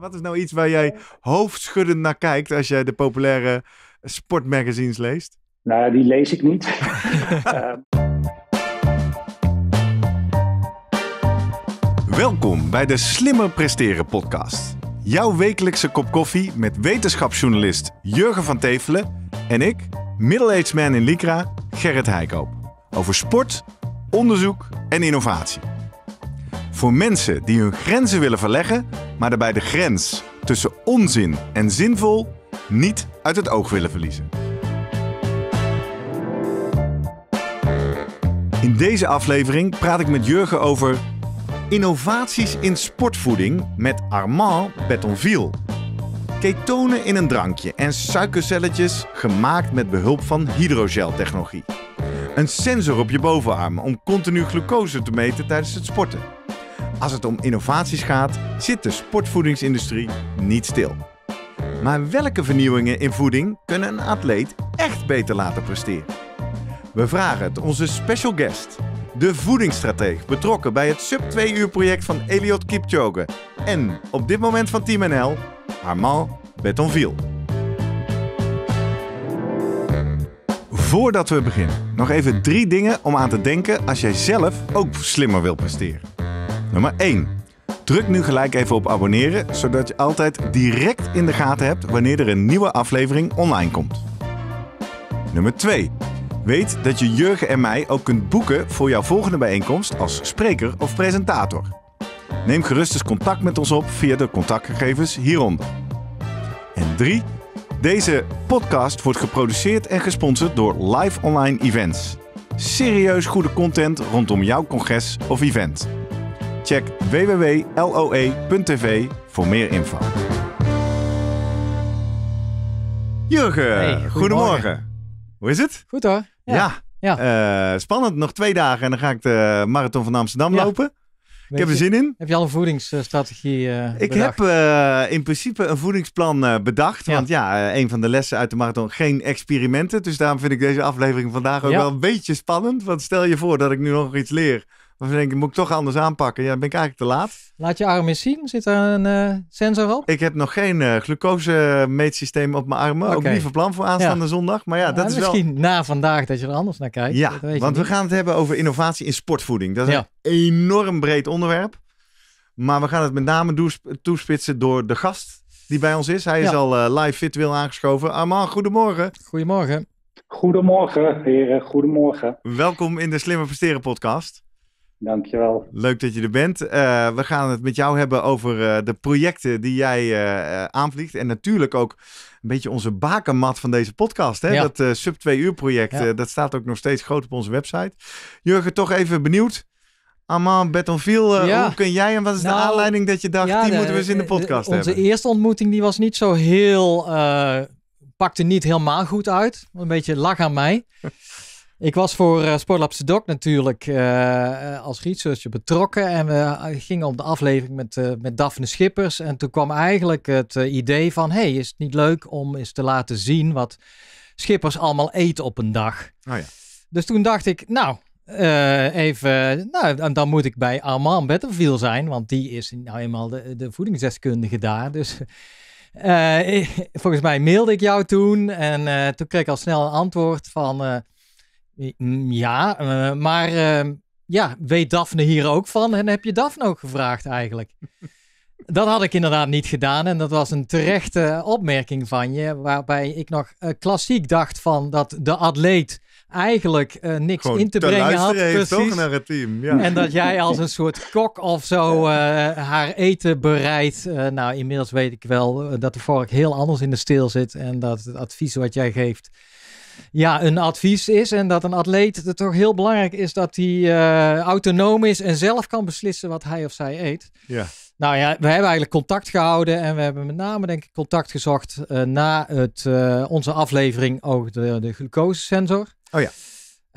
Wat is nou iets waar jij hoofdschuddend naar kijkt als jij de populaire sportmagazines leest? Nou ja, die lees ik niet. uh, Welkom bij de Slimmer Presteren podcast. Jouw wekelijkse kop koffie met wetenschapsjournalist Jurgen van Tevelen en ik, middle-aged man in Lycra, Gerrit Heikoop. Over sport, onderzoek en innovatie. Voor mensen die hun grenzen willen verleggen, maar daarbij de grens tussen onzin en zinvol niet uit het oog willen verliezen. In deze aflevering praat ik met Jurgen over innovaties in sportvoeding met Armand Betonville. Ketonen in een drankje en suikercelletjes gemaakt met behulp van hydrogeltechnologie. Een sensor op je bovenarm om continu glucose te meten tijdens het sporten. Als het om innovaties gaat, zit de sportvoedingsindustrie niet stil. Maar welke vernieuwingen in voeding kunnen een atleet echt beter laten presteren? We vragen het onze special guest, de voedingsstrateeg betrokken bij het sub 2 uur project van Eliot Kipchoge en op dit moment van Team NL, Armand Betonville. Voordat we beginnen, nog even drie dingen om aan te denken als jij zelf ook slimmer wilt presteren. Nummer 1. Druk nu gelijk even op abonneren, zodat je altijd direct in de gaten hebt wanneer er een nieuwe aflevering online komt. Nummer 2. Weet dat je Jurgen en mij ook kunt boeken voor jouw volgende bijeenkomst als spreker of presentator. Neem gerust eens contact met ons op via de contactgegevens hieronder. En 3. Deze podcast wordt geproduceerd en gesponsord door Live Online Events. Serieus goede content rondom jouw congres of event. Check www.loe.tv voor meer info. Jurgen, Hey, goedemorgen. goedemorgen. Hoe is het? Goed hoor. Ja. Ja. Eh, spannend, nog twee dagen en dan ga ik de marathon van Amsterdam Ja. lopen. Ik heb er zin in. Heb je al een voedingsstrategie eh Ik bedacht? heb eh, in principe een voedingsplan bedacht. Ja. Want ja, een van de lessen uit de marathon, geen experimenten. Dus daarom vind ik deze aflevering vandaag ook Ja. wel een beetje spannend. Want stel je voor dat ik nu nog iets leer. Waarvan ik denk, moet ik toch anders aanpakken? Ja, dan ben ik eigenlijk te laat. Laat je arm eens zien. Zit er een eh, sensor op? Ik heb nog geen eh glucose meetsysteem op mijn armen. Ook niet van plan voor aanstaande zondag. Maar ja, dat Ja, is wel... misschien na vandaag dat je er anders naar kijkt. Ja, want we gaan het hebben over innovatie in sportvoeding. Dat is Ja. een enorm breed onderwerp. Maar we gaan het met name toespitsen door de gast die bij ons is. Hij is al eh, live virtueel aangeschoven. Armand, goedemorgen. Goedemorgen. goedemorgen, heren. Goedemorgen. Welkom in de Slimmer Presteren podcast. Dankjewel. Leuk dat je er bent. Eh, we gaan het met jou hebben over eh, de projecten die jij eh, aanvliegt. En natuurlijk ook een beetje onze bakermat van deze podcast. Hè? Ja. Dat eh, sub 2 uur project, Ja. dat staat ook nog steeds groot op onze website. Jurgen, toch even benieuwd. Armand Betonville, Ja. hoe kun jij en wat is de Nou, aanleiding dat je dacht, die de- moeten we eens in de podcast Onze hebben? eerste ontmoeting die was niet zo heel... eh, pakte niet helemaal goed uit. Een beetje lag aan mij. Ik was voor eh Sportlab Doc natuurlijk eh, eh, als researcher betrokken. En we gingen op de aflevering met, met Daphne Schippers. En toen kwam eigenlijk het idee van... hey, is het niet leuk om eens te laten zien wat Schippers allemaal eten op een dag? Oh ja. Dus toen dacht ik, nou, even... Nou, dan, moet ik bij Armand Bettenville zijn. Want die is nou eenmaal de, de voedingsdeskundige daar. Dus... volgens mij mailde ik jou toen en toen kreeg ik al snel een antwoord van... Mm, Ja, eh, maar eh, ja, weet Daphne hier ook van? En heb je Daphne ook gevraagd eigenlijk? Dat had ik inderdaad niet gedaan en dat was een terechte opmerking van je, waarbij ik nog eh, klassiek dacht van dat de atleet eigenlijk niks Gewoon in te brengen had. heeft toch Precies. naar het team. Ja. En dat jij als een soort kok of zo haar eten bereidt. Nou, inmiddels weet ik wel dat de vork heel anders in de steel zit. En dat het advies wat jij geeft, ja, een advies is. En dat een atleet het toch heel belangrijk is dat hij eh, autonoom is en zelf kan beslissen wat hij of zij eet. Ja. Nou ja, we hebben eigenlijk contact gehouden en we hebben met name denk ik contact gezocht eh, na het, eh, onze aflevering over de, de glucosesensor. Oh ja.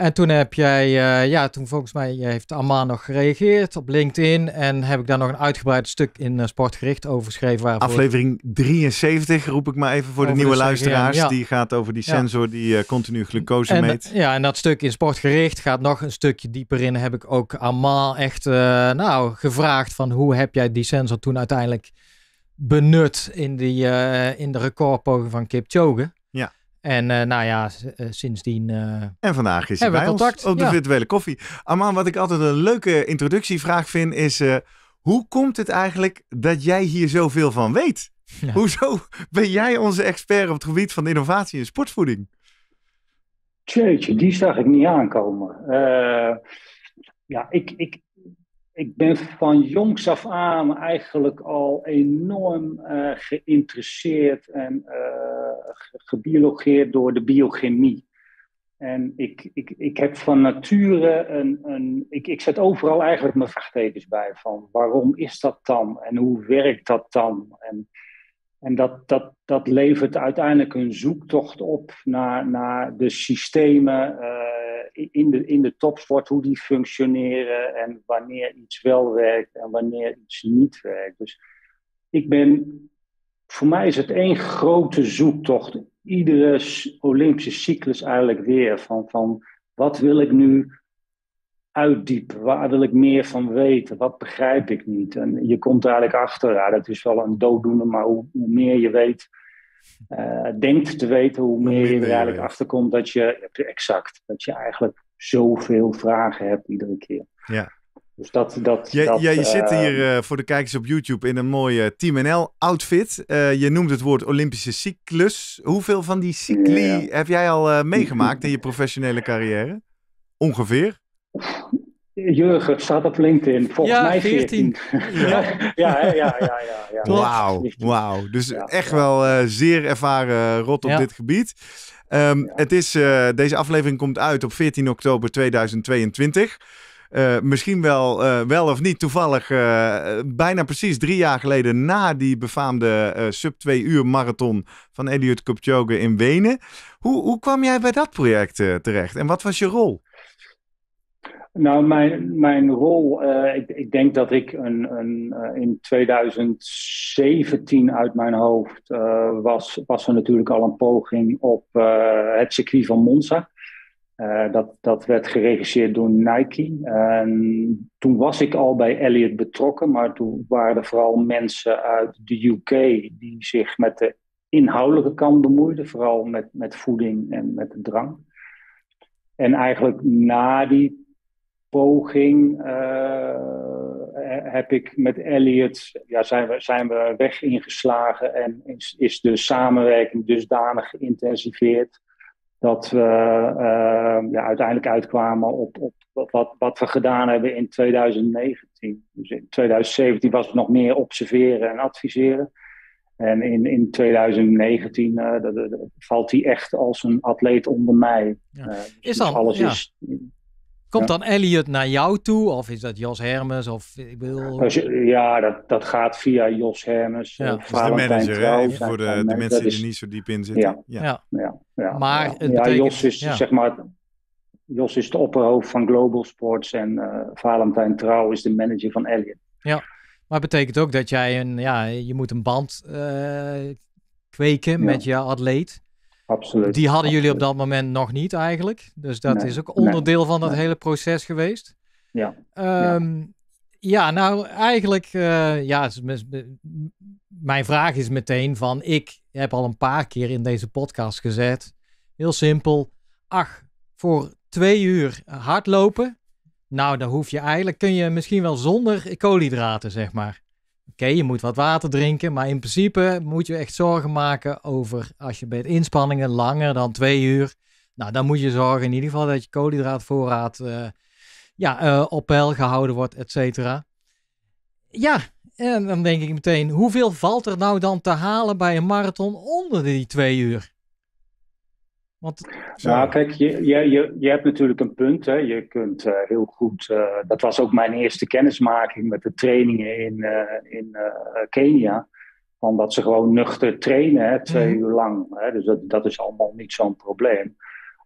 En toen heb jij, eh, ja, toen volgens mij heeft Amma nog gereageerd op LinkedIn en heb ik daar nog een uitgebreid stuk in eh, Sportgericht over geschreven. Waarvoor Aflevering 73 roep ik maar even voor de nieuwe de luisteraars. Ja. Die gaat over die Ja. sensor die eh, continu glucose en, meet. ja, en dat stuk in Sportgericht gaat nog een stukje dieper in. Heb ik ook Amma echt, nou, gevraagd van hoe heb jij die sensor toen uiteindelijk benut in, die, uh, in de recordpoging van Kipchoge. Ja. En uh, nou ja, sindsdien. en vandaag is hij bij contact. ons op de virtuele koffie. Arman, wat ik altijd een leuke introductievraag vind, is: hoe komt het eigenlijk dat jij hier zoveel van weet? Hoezo ben jij onze expert op het gebied van innovatie in sportvoeding? Tjeetje, die zag ik niet aankomen. Uh, ja, ik, ik, ik ben van jongs af aan eigenlijk al enorm uh, geïnteresseerd en uh, gebiologeerd door de biochemie. En ik, ik, ik heb van nature een. een ik, ik zet overal eigenlijk mijn vraagtekens bij van waarom is dat dan en hoe werkt dat dan? En en dat, dat, dat levert uiteindelijk een zoektocht op naar, naar de systemen uh, in, de, in de topsport, hoe die functioneren en wanneer iets wel werkt en wanneer iets niet werkt. Dus ik ben, voor mij is het één grote zoektocht. Iedere Olympische cyclus eigenlijk weer van, van wat wil ik nu uitdiepen? Waar wil ik meer van weten? Wat begrijp ik niet? En je komt er eigenlijk achter, ja, dat is wel een dooddoener, maar hoe meer je weet, uh, denkt te weten, hoe meer je er eigenlijk achter komt dat je, exact, dat je eigenlijk zoveel vragen hebt iedere keer. Ja. Dus dat, dat, je, dat, je zit hier uh, voor de kijkers op YouTube in een mooie Team NL outfit. Je noemt het woord Olympische cyclus. Hoeveel van die cycli ja. heb jij al meegemaakt in je professionele carrière? Ongeveer? Jurgen staat op LinkedIn. Volgens ja, mij 14. 14. Ja, ja, ja, ja. ja, ja. Wauw, wauw. Dus ja, echt ja. wel uh, zeer ervaren rot op dit gebied. Um, het is, uh, deze aflevering komt uit op 14 oktober 2022. Uh, misschien wel, uh, wel of niet toevallig, uh, bijna precies drie jaar geleden na die befaamde sub 2 uur marathon van Elliot Kipchoge in Wenen. Hoe, hoe kwam jij bij dat project terecht en wat was je rol? Nou, mijn, mijn rol, uh, ik, ik, denk dat ik een, een, uh, in 2017 uit mijn hoofd uh, was, was er natuurlijk al een poging op het circuit van Monza. dat, dat werd geregisseerd door Nike. En toen was ik al bij Elliot betrokken, maar toen waren er vooral mensen uit de UK die zich met de inhoudelijke kant bemoeiden, vooral met, met voeding en met de drank. En eigenlijk na die poging uh, heb ik met Elliot, ja, zijn, we, zijn we weg ingeslagen en is, is de samenwerking dusdanig geïntensiveerd dat we uh, ja, uiteindelijk uitkwamen op, op wat, wat we gedaan hebben in 2019. Dus in 2017 was het nog meer observeren en adviseren. En in, in 2019 uh, de, de, de, valt hij echt als een atleet onder mij. Ja. Dus is dan, alles ja. is Komt dan Elliot naar jou toe? Of is dat Jos Hermes? Of, ik bedoel... Ja, dat, dat gaat via Jos Hermes. Ja. Uh, de manager, Trouw, voor de, de mensen die er niet zo diep in zitten. Ja, ja. ja. ja. Maar ja. Betekent, Jos is zeg maar... Jos is de opperhoofd van Global Sports en uh, Valentijn Trouw is de manager van Elliot. Ja, maar het betekent ook dat jij een, ja, je moet een band uh, kweken met je atleet. Absoluut. Die hadden jullie op dat moment nog niet eigenlijk. Dus dat nee, is ook onderdeel nee, van dat nee. hele proces geweest. Ja. Um, ja. ja. nou eigenlijk, uh, ja, mijn vraag is meteen van, ik heb al een paar keer in deze podcast gezet, heel simpel, ach, voor twee uur hardlopen, nou dan hoef je eigenlijk, kun je misschien wel zonder koolhydraten, zeg maar. Oké, je moet wat water drinken, maar in principe moet je echt zorgen maken over als je bij inspanningen langer dan twee uur. Nou, dan moet je zorgen in ieder geval dat je koolhydraatvoorraad uh, ja, uh, op peil gehouden wordt, et cetera. Ja, en dan denk ik meteen, hoeveel valt er nou dan te halen bij een marathon onder die twee uur? Want... Nou, kijk, je, je, je, je hebt natuurlijk een punt. Hè. Je kunt uh, heel goed. Uh, dat was ook mijn eerste kennismaking met de trainingen in, uh, in Kenia. Van dat ze gewoon nuchter trainen, hè, twee mm. uur lang. Hè. Dus dat, dat is allemaal niet zo'n probleem.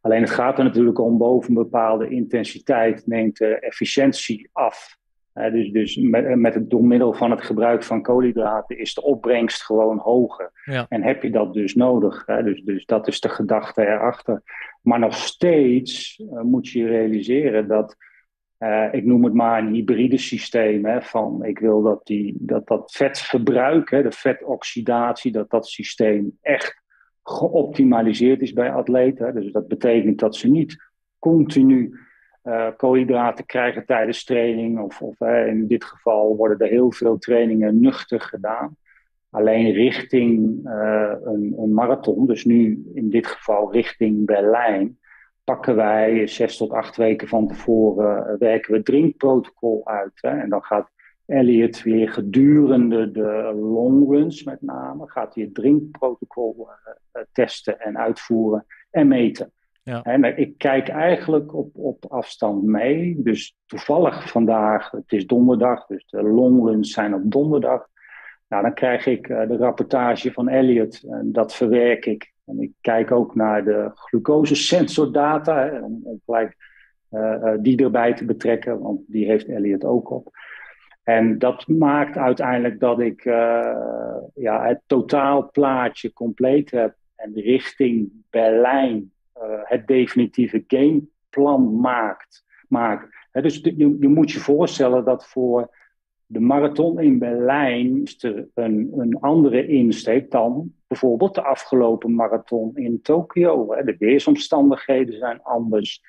Alleen het gaat er natuurlijk om boven een bepaalde intensiteit neemt de efficiëntie af. Dus dus met, met het, door middel van het gebruik van koolhydraten is de opbrengst gewoon hoger. Ja. En heb je dat dus nodig. Hè? Dus, dus dat is de gedachte erachter. Maar nog steeds uh, moet je realiseren dat uh, ik noem het maar een hybride systeem. Hè, van ik wil dat, die, dat dat vetverbruik, hè, de vetoxidatie, dat dat systeem echt geoptimaliseerd is bij atleten. Dus dat betekent dat ze niet continu uh, koolhydraten krijgen tijdens training. Of, of in dit geval worden er heel veel trainingen nuchter gedaan. Alleen richting uh, een, een, marathon, dus nu in dit geval richting Berlijn, pakken wij zes tot acht weken van tevoren, uh, werken we drinkprotocol uit. Hè? En dan gaat Elliot weer gedurende de longruns met name, gaat hij het drinkprotocol testen en uitvoeren en meten. Ja. En ik kijk eigenlijk op, op afstand mee. Dus toevallig vandaag, het is donderdag, dus de longruns zijn op donderdag. Nou, dan krijg ik uh, de rapportage van Elliot en dat verwerk ik. En ik kijk ook naar de glucosesensordata, om, om gelijk uh, die erbij te betrekken, want die heeft Elliot ook op. En dat maakt uiteindelijk dat ik ja, het totaalplaatje compleet heb en richting Berlijn eh, het definitieve gameplan maakt. maakt. dus je, je moet je voorstellen dat voor de marathon in Berlijn er een, een andere insteek dan bijvoorbeeld de afgelopen marathon in Tokio. De weersomstandigheden zijn anders.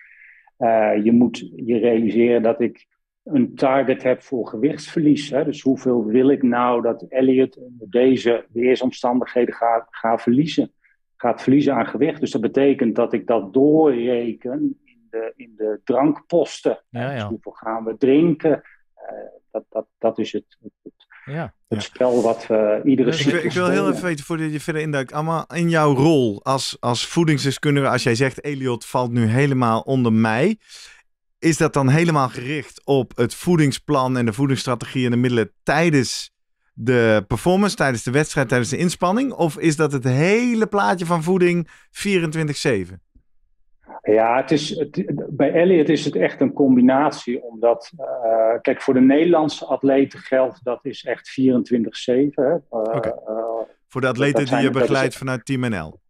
Uh, je moet je realiseren dat ik een target heb voor gewichtsverlies. Hè? Dus hoeveel wil ik nou dat Elliot deze weersomstandigheden gaat, gaat verliezen? Gaat verliezen aan gewicht. Dus dat betekent dat ik dat doorreken in de, in de drankposten. Ja, ja. Dus hoeveel gaan we drinken? Uh, dat, dat, dat is het, het, ja. het spel wat we iedere dus ik, ik wil heel even weten, voordat je verder induikt, allemaal in jouw rol als, als voedingsdeskundige, als jij zegt Eliot valt nu helemaal onder mij, is dat dan helemaal gericht op het voedingsplan en de voedingsstrategie en de middelen tijdens de performance tijdens de wedstrijd, tijdens de inspanning? Of is dat het hele plaatje van voeding 24-7? Ja, het is, het, bij Elliot is het echt een combinatie. Omdat, uh, kijk, voor de Nederlandse atleten geldt dat is echt 24-7. Uh, okay. uh, voor de atleten die je begeleidt vanuit Team NL?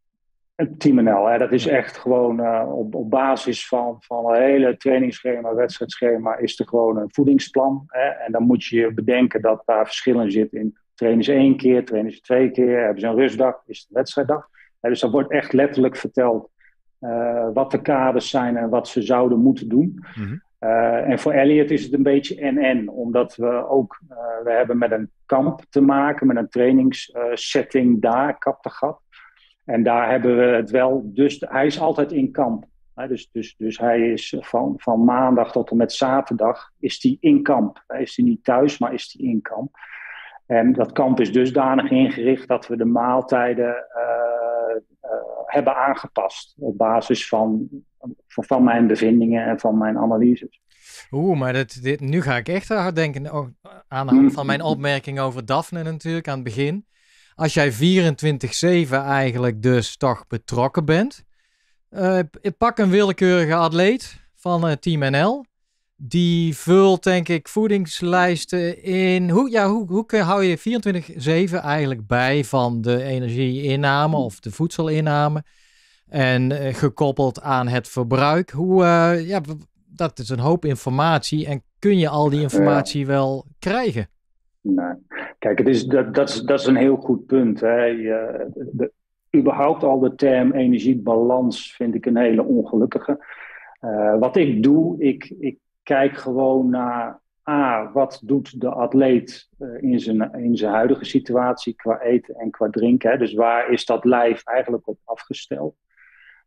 Team NL, hè, dat is echt gewoon uh, op, op basis van, van een hele trainingsschema, wedstrijdschema, is er gewoon een voedingsplan. Hè, en dan moet je bedenken dat daar verschillen zitten in. Trainen ze één keer, trainen ze twee keer, hebben ze een rustdag, is het een wedstrijddag. Hè, dus dat wordt echt letterlijk verteld uh, wat de kaders zijn en wat ze zouden moeten doen. Mm -hmm. uh, en voor Elliot is het een beetje en-en, omdat we ook, we hebben met een kamp te maken, met een trainingssetting daar, Kaptegat. En daar hebben we het wel. Dus hij is altijd in kamp. dus, dus, dus hij is van, van maandag tot en met zaterdag is hij in kamp. Hij is hij niet thuis, maar is hij in kamp. En dat kamp is dusdanig ingericht dat we de maaltijden uh, uh, hebben aangepast. Op basis van, van, van, mijn bevindingen en van mijn analyses. Oeh, maar dit, dit, nu ga ik echt hard denken oh, aan de hand van mijn opmerking over Daphne natuurlijk aan het begin als jij 24-7 eigenlijk dus toch betrokken bent. Uh, pak een willekeurige atleet van uh, Team NL. Die vult, denk ik, voedingslijsten in. Hoe, ja, hoe, hoe hou je 24-7 eigenlijk bij van de energieinname of de voedselinname? En uh, gekoppeld aan het verbruik. Hoe, ja, dat is een hoop informatie. En kun je al die informatie wel krijgen? Nee. Kijk, het is, dat, dat, is, dat is een heel goed punt. Hè. De, überhaupt al de term energiebalans vind ik een hele ongelukkige. Uh, wat ik doe, ik, ik kijk gewoon naar A, wat doet de atleet uh, in, zijn, in zijn huidige situatie qua eten en qua drinken. Hè. Dus waar is dat lijf eigenlijk op afgesteld?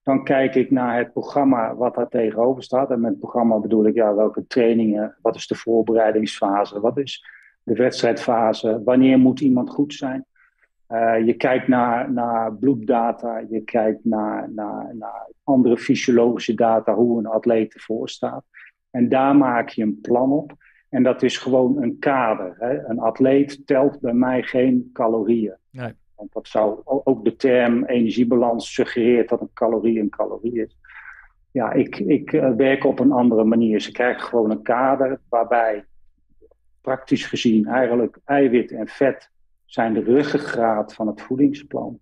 Dan kijk ik naar het programma wat daar tegenover staat. En met programma bedoel ik ja, welke trainingen, wat is de voorbereidingsfase, wat is de wedstrijdfase, wanneer moet iemand goed zijn. Uh, je kijkt naar, naar bloeddata, je kijkt naar, naar, naar andere fysiologische data, hoe een atleet ervoor staat. En daar maak je een plan op. En dat is gewoon een kader. Hè. Een atleet telt bij mij geen calorieën. Nee. Want dat zou ook de term energiebalans suggereert dat een calorie een calorie is. Ja, ik, ik uh, werk op een andere manier. Ze krijgen gewoon een kader waarbij praktisch gezien eigenlijk eiwit en vet zijn de ruggengraat van het voedingsplan.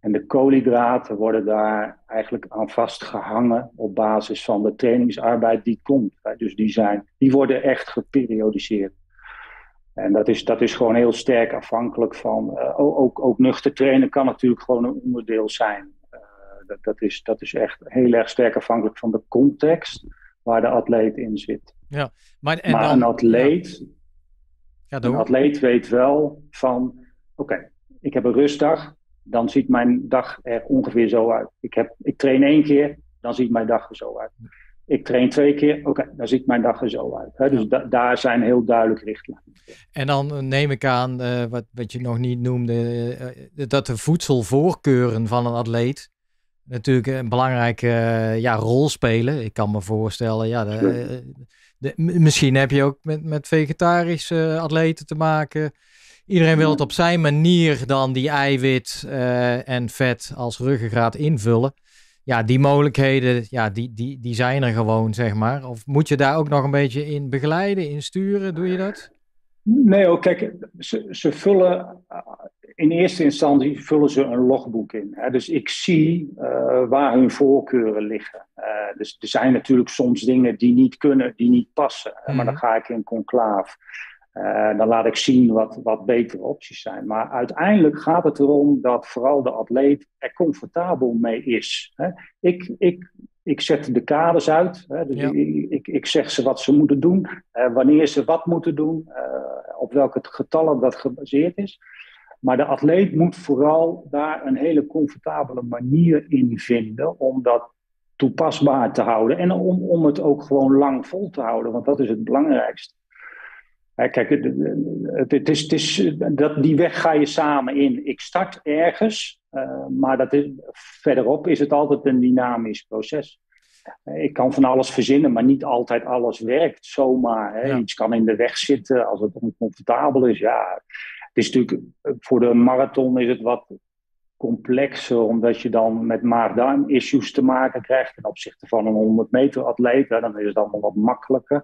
En de koolhydraten worden daar eigenlijk aan vastgehangen op basis van de trainingsarbeid die komt. Dus die, zijn, die worden echt geperiodiseerd. En dat is, dat is gewoon heel sterk afhankelijk van. Uh, ook, ook nuchter trainen kan natuurlijk gewoon een onderdeel zijn. Uh, dat, dat, is, dat is echt heel erg sterk afhankelijk van de context waar de atleet in zit. Ja, maar, en maar dan, een atleet. Ja. Een atleet weet wel van. Oké, ik heb een rustdag. Dan ziet mijn dag er ongeveer zo uit. Ik, heb, ik train één keer, dan ziet mijn dag er zo uit ik train twee keer, oké, dan ziet mijn dag er zo uit. Hè? Dus daar zijn heel duidelijk richtlijnen. En dan neem ik aan, uh, wat, wat je nog niet noemde, uh, dat de voedselvoorkeuren van een atleet natuurlijk een belangrijke uh, ja, rol spelen. Ik kan me voorstellen, ja, de, de, misschien heb je ook met, met vegetarische atleten te maken. Iedereen wil het op zijn manier dan die eiwit en vet als ruggengraat invullen ja, die mogelijkheden, ja, die, die, die zijn er gewoon, zeg maar. Of moet je daar ook nog een beetje in begeleiden, in sturen? Doe je dat? Nee, ook kijk, ze, ze vullen in eerste instantie vullen ze een logboek in. Hè? Dus ik zie uh, waar hun voorkeuren liggen. Uh, dus er zijn natuurlijk soms dingen die niet kunnen, die niet passen. Mm. Maar dan ga ik in conclaaf. Uh, dan laat ik zien wat, wat betere opties zijn. Maar uiteindelijk gaat het erom dat vooral de atleet er comfortabel mee is. Hè. Ik, ik, ik zet de kaders uit. Hè. Dus ik, ik, ik, zeg ze wat ze moeten doen, wanneer ze wat moeten doen, op welke getallen dat gebaseerd is. Maar de atleet moet vooral daar een hele comfortabele manier in vinden om dat toepasbaar te houden. En om, om het ook gewoon lang vol te houden, want dat is het belangrijkste. Kijk, het, is, het is, dat, die weg ga je samen in. Ik start ergens, uh, maar dat is, verderop is het altijd een dynamisch proces. Ik kan van alles verzinnen, maar niet altijd alles werkt zomaar. Hè. Iets kan in de weg zitten als het oncomfortabel is. Ja, het is natuurlijk, voor de marathon is het wat complexer, omdat je dan met maag-darm issues te maken krijgt ten opzichte van een 100 meter atleet. Hè. Dan is het allemaal wat makkelijker.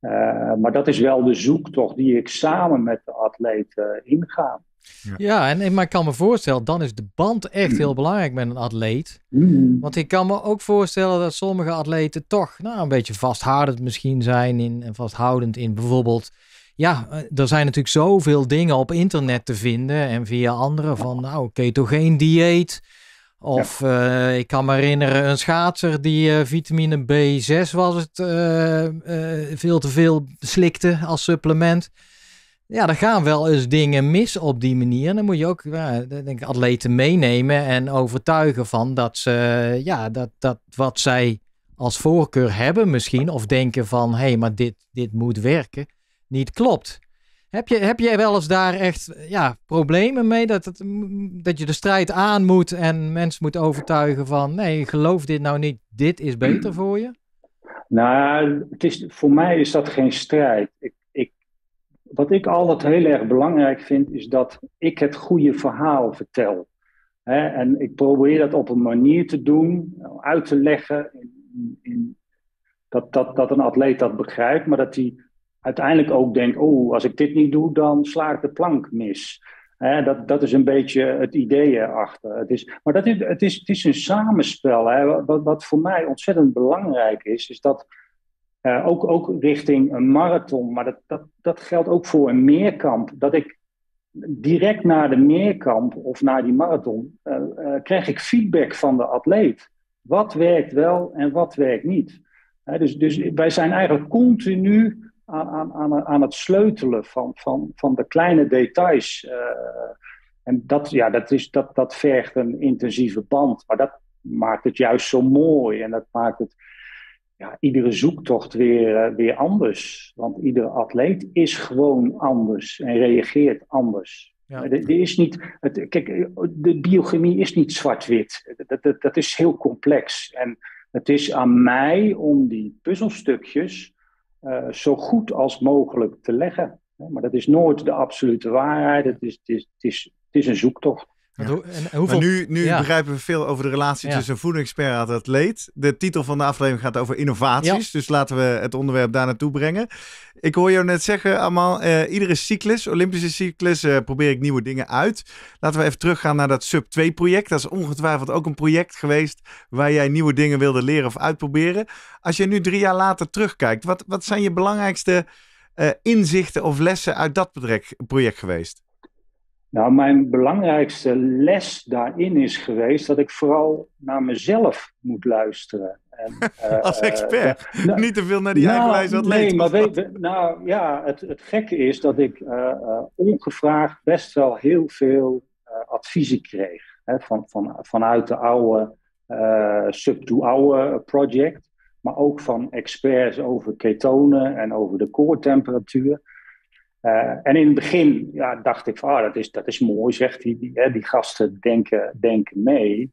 Uh, maar dat is wel de zoektocht die ik samen met de atleet uh, inga. Ja, ja en, maar ik kan me voorstellen, dan is de band echt heel belangrijk met een atleet. Mm. Want ik kan me ook voorstellen dat sommige atleten toch nou, een beetje vasthoudend misschien zijn in, en vasthoudend in bijvoorbeeld... Ja, eh, er zijn natuurlijk zoveel dingen op internet te vinden en via anderen van nou, ketogeen dieet of uh, ik kan me herinneren een schaatser die uh, vitamine B6 was het uh, veel te veel slikte als supplement. Ja, er gaan wel eens dingen mis op die manier. En dan moet je ook denk ik, atleten meenemen en overtuigen van dat ze, ja, dat, dat wat zij als voorkeur hebben misschien, of denken van hé, hey, maar dit, dit moet werken, niet klopt. Heb je, heb jij wel eens daar echt ja, problemen mee? Dat, het, dat je de strijd aan moet en mensen moet overtuigen van... nee, geloof dit nou niet, dit is beter voor je? Nou, het is, voor mij is dat geen strijd. Ik, ik, wat ik altijd heel erg belangrijk vind, is dat ik het goede verhaal vertel. en ik probeer dat op een manier te doen, uit te leggen... In, in, dat, dat, dat een atleet dat begrijpt, maar dat hij uiteindelijk ook denkt, oh, als ik dit niet doe, dan sla ik de plank mis. dat, dat is een beetje het idee erachter. Het is, maar dat is, het, is, het is een samenspel. Hè. Wat, wat voor mij ontzettend belangrijk is, is dat uh, ook, ook richting een marathon, maar dat, dat, dat geldt ook voor een meerkamp, dat ik direct na de meerkamp of na die marathon, uh, uh, krijg ik feedback van de atleet. Wat werkt wel en wat werkt niet. dus, dus wij zijn eigenlijk continu aan, aan, aan het sleutelen van, van, van de kleine details. Uh, en dat, ja, dat, is, dat, dat vergt een intensieve band. Maar dat maakt het juist zo mooi. En dat maakt het ja, iedere zoektocht weer, uh, weer anders. Want iedere atleet is gewoon anders en reageert anders. Ja. Er, is niet, het, kijk, de biochemie is niet zwart-wit. Dat, dat, dat is heel complex. En het is aan mij om die puzzelstukjes uh, zo goed als mogelijk te leggen. Maar dat is nooit de absolute waarheid. Het is, het is, het is een zoektocht. Ja. En hoeveel... nu, nu begrijpen we veel over de relatie tussen voedingsexpert en atleet. De titel van de aflevering gaat over innovaties. Dus laten we het onderwerp daar naartoe brengen. Ik hoor jou net zeggen, Amal, uh, iedere cyclus, Olympische cyclus, uh, probeer ik nieuwe dingen uit. Laten we even teruggaan naar dat Sub 2 project. Dat is ongetwijfeld ook een project geweest waar jij nieuwe dingen wilde leren of uitproberen. Als je nu drie jaar later terugkijkt, wat, wat zijn je belangrijkste uh, inzichten of lessen uit dat project geweest? Nou, mijn belangrijkste les daarin is geweest dat ik vooral naar mezelf moet luisteren. En, uh, Als expert, uh, niet te veel naar die nou, eigenwijze Nee, maar weet, nou ja, het, het gekke is dat ik uh, ongevraagd best wel heel veel adviezen kreeg. Hè, van, van, vanuit de oude sub-to-oude project, maar ook van experts over ketonen en over de koortemperatuur. Uh, en in het begin ja, dacht ik van, ah, dat, is, dat is mooi, zegt hij. Die, die, gasten denken, denken mee.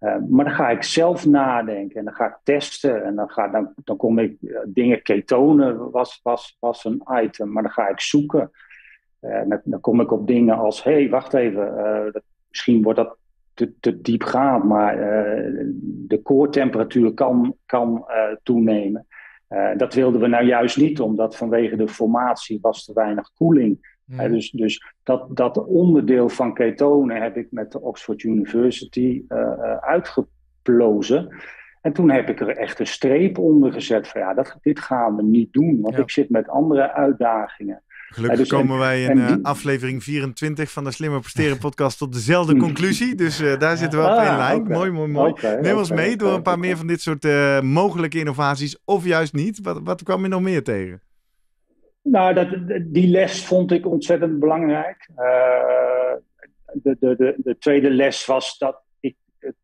Uh, maar dan ga ik zelf nadenken en dan ga ik testen. En dan, ga, dan, dan kom ik uh, dingen, ketonen was, was, was een item, maar dan ga ik zoeken. Dan, dan, kom ik op dingen als, hé, hey, wacht even, dat, misschien wordt dat te, te diep gaan, maar de koortemperatuur kan, kan toenemen. Uh, dat wilden we nou juist niet, omdat vanwege de formatie was te weinig koeling. Uh, dus dus dat, dat onderdeel van ketonen heb ik met de Oxford University uh, uitgeplozen. En toen heb ik er echt een streep onder gezet van ja, dat, dit gaan we niet doen, want ik zit met andere uitdagingen. Gelukkig dus komen wij in uh, aflevering 24 van de Slimmer Presteren podcast tot dezelfde conclusie. Dus uh, daar zitten we op ah, één lijn. Mooi, mooi, mooi. Okay, Neem ons mee door een paar meer van dit soort uh, mogelijke innovaties of juist niet. Wat, wat kwam je nog meer tegen? Nou, dat, die les vond ik ontzettend belangrijk. De, de, de, de, tweede les was dat ik het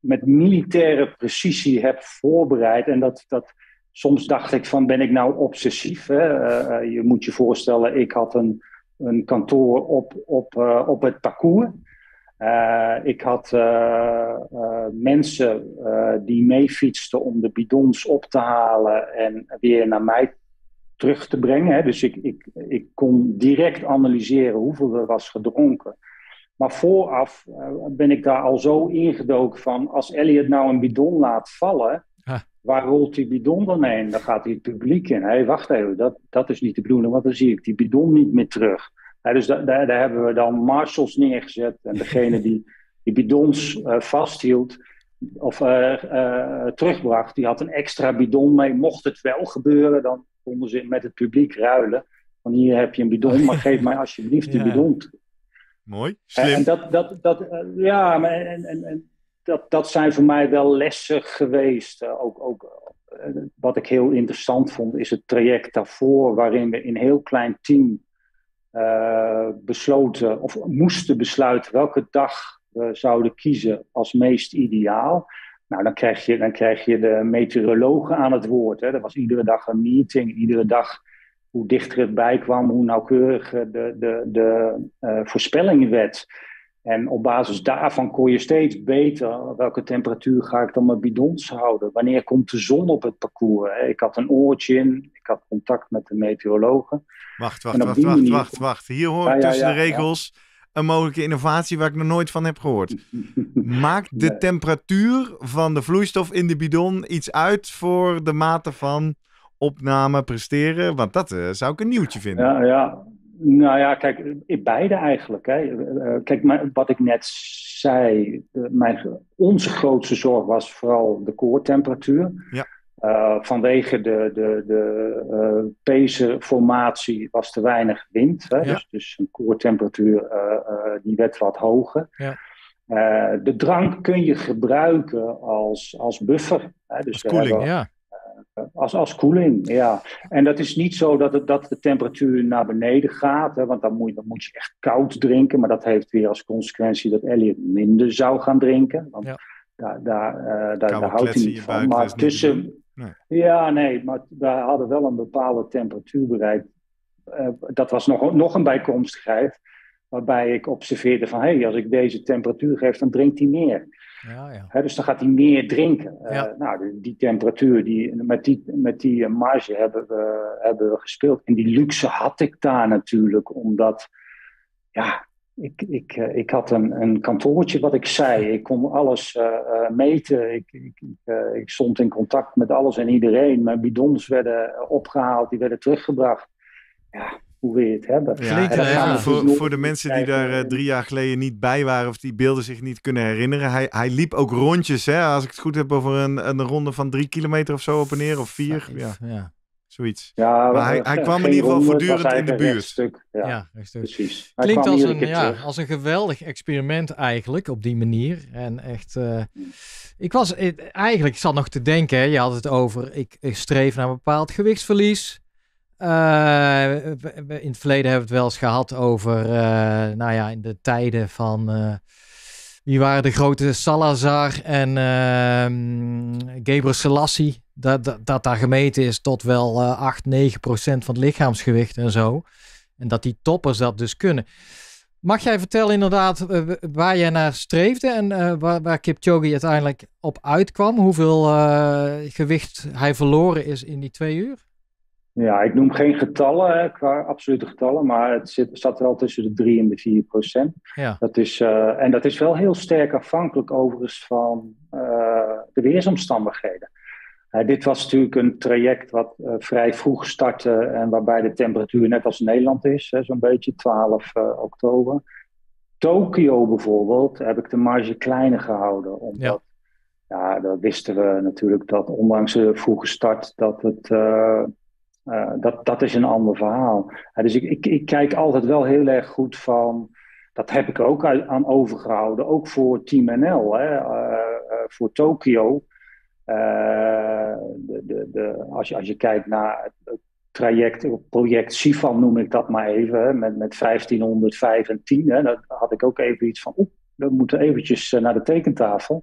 met militaire precisie heb voorbereid. En dat, dat soms dacht ik van, ben ik nou obsessief? Hè? Eh, eh, je moet je voorstellen, ik had een, een kantoor op, op, uh, op het parcours. ik had mensen die meefietsten om de bidons op te halen en weer naar mij terug te brengen. Hè? Dus ik, ik, ik kon direct analyseren hoeveel er was gedronken. Maar vooraf ben ik daar al zo ingedoken van, als Elliot nou een bidon laat vallen, Waar rolt die bidon dan heen? Dan gaat hij het publiek in. Hé, hey, wacht even, dat, dat is niet de bedoeling, want dan zie ik die bidon niet meer terug. dus daar, daar, hebben we dan marshals neergezet. En degene die die bidons uh, vasthield of uh, uh, terugbracht, die had een extra bidon mee. Mocht het wel gebeuren, dan konden ze met het publiek ruilen. Van hier heb je een bidon, maar geef mij alsjeblieft die bidon. Mooi, slim. En dat, dat, dat, ja, maar en, en, en dat, dat zijn voor mij wel lessen geweest. Uh, ook, ook, uh, wat ik heel interessant vond, is het traject daarvoor, waarin we in een heel klein team uh, besloten of moesten besluiten welke dag we zouden kiezen als meest ideaal. Nou, dan krijg je, dan krijg je de meteorologen aan het woord. Hè. Er was iedere dag een meeting, iedere dag hoe dichter het bij kwam, hoe nauwkeuriger de, de, de voorspelling werd. En op basis daarvan kon je steeds beter welke temperatuur ga ik dan mijn bidons houden. Wanneer komt de zon op het parcours? Ik had een oortje in, ik had contact met de meteorologen. Wacht, wacht, wacht, wacht, wacht, wacht. Hier hoor ik tussen de regels een mogelijke innovatie waar ik nog nooit van heb gehoord. Maakt de temperatuur van de vloeistof in de bidon iets uit voor de mate van opname, presteren? Want dat uh, zou ik een nieuwtje vinden. Ja, ja. Nou ja, kijk, beide eigenlijk. Hè. Eh, kijk, wat ik net zei, mijn, onze grootste zorg was vooral de koortemperatuur. Ja. Uh, vanwege de, de, de uh, formatie was te weinig wind. Hè? Ja. Dus, dus een koortemperatuur uh, die werd wat hoger. Ja. de drank kun je gebruiken als, als buffer. Hè? Dus als koeling, ja. Als, als koeling, ja. En dat is niet zo dat, het, dat de temperatuur naar beneden gaat, hè, want dan moet, dan moet je echt koud drinken. Maar dat heeft weer als consequentie dat Elliot minder zou gaan drinken. Want ja. daar, daar, uh, daar, daar houdt hij niet van. Maar tussen. Nee. Ja, nee, maar we hadden wel een bepaalde temperatuur bereikt. Uh, dat was nog, nog een bijkomstigheid. Waarbij ik observeerde van, hé, hey, als ik deze temperatuur geef, dan drinkt hij meer. Ja, ja. dus dan gaat hij meer drinken. Uh, nou, die, temperatuur, die, met die, met die marge hebben we, hebben we gespeeld. En die luxe had ik daar natuurlijk, omdat ja, ik, ik, eh, ik had een, een kantoortje wat ik zei. Ik kon alles uh, meten. Ik, ik, ik, stond in contact met alles en iedereen. Mijn bidons werden opgehaald, die werden teruggebracht. Ja, hoe wil je het hebben? Ja, voor, voor de mensen die daar drie jaar geleden niet bij waren of die beelden zich niet kunnen herinneren. Hij, hij liep ook rondjes, hè, als ik het goed heb, over een, een ronde van drie kilometer of zo op en neer of vier. Ja. ja. Zoiets. Ja, maar hij, hij kwam in ieder geval voortdurend in de buurt. Ja, ja precies. Klinkt als een, ja, als een geweldig experiment eigenlijk, op die manier. En echt, uh, ik was eh, eigenlijk, ik zat nog te denken, hè, je had het over, ik, ik streef naar een bepaald gewichtsverlies. Uh, in het verleden hebben we het wel eens gehad over, uh, nou ja, in de tijden van wie waren de grote Salazar en uh, Gabriel Selassie. Dat, dat, dat, daar gemeten is tot wel uh, 8, 9 procent van het lichaamsgewicht en zo. En dat die toppers dat dus kunnen. Mag jij vertellen inderdaad waar jij naar streefde en waar, waar Kipchoge uiteindelijk op uitkwam? Hoeveel gewicht hij verloren is in die twee uur? Ja, ik noem geen getallen hè, qua absolute getallen, maar het zit, zat wel tussen de 3 en de 4 procent. Ja. Dat is, uh, en dat is wel heel sterk afhankelijk overigens van uh, de weersomstandigheden. Uh, dit was natuurlijk een traject wat vrij vroeg startte en waarbij de temperatuur net als Nederland is, zo'n beetje 12 oktober. Tokio bijvoorbeeld heb ik de marge kleiner gehouden, omdat ja. ja, dat wisten we natuurlijk dat ondanks de vroege start dat het uh, dat, dat is een ander verhaal. Uh, dus ik, ik, ik, kijk altijd wel heel erg goed van. Dat heb ik ook aan overgehouden, ook voor Team NL, hè, uh, voor Tokio. De, de, de, als, je, als je kijkt naar het traject, project Sifan noem ik dat maar even, met, met 1505 en 10. Hè, dat had ik ook even iets van, we moeten eventjes naar de tekentafel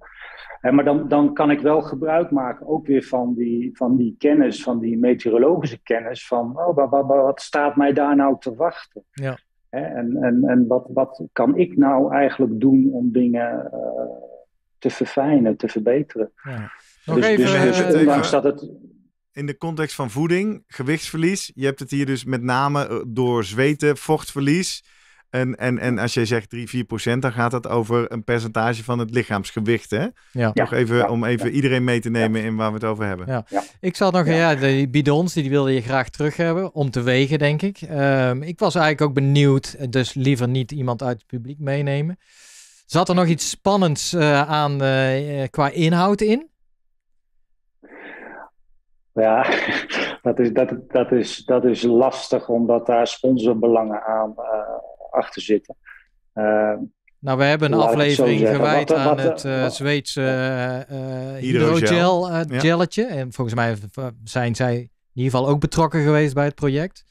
maar dan, dan kan ik wel gebruik maken ook weer van die, van die kennis, van die meteorologische kennis. Van oh, wat, wat, wat staat mij daar nou te wachten? Ja. en en, en wat, wat kan ik nou eigenlijk doen om dingen uh, te verfijnen, te verbeteren? Ja. Nog dus, even, dus, dus, ondanks dat het in de context van voeding, gewichtsverlies. Je hebt het hier dus met name eh, door zweten, vochtverlies. En, en, en als jij zegt 3, 4 procent, dan gaat het over een percentage van het lichaamsgewicht. Hè? Ja. Toch even om even iedereen mee te nemen in waar we het over hebben. Ja. Ik zat nog, ja, de bidons, die wilde je graag terug hebben om te wegen, denk ik. Um, ik was eigenlijk ook benieuwd, dus liever niet iemand uit het publiek meenemen. Zat er nog iets spannends uh, aan uh, qua inhoud in? Ja, dat is, dat, dat, is, dat is lastig omdat daar sponsorbelangen aan uh, achter zitten. Uh, nou, we hebben een aflevering gewijd wat, aan het uh, Zweedse uh, hydrogel gelletje. En volgens mij zijn zij in ieder geval ook betrokken geweest bij het project.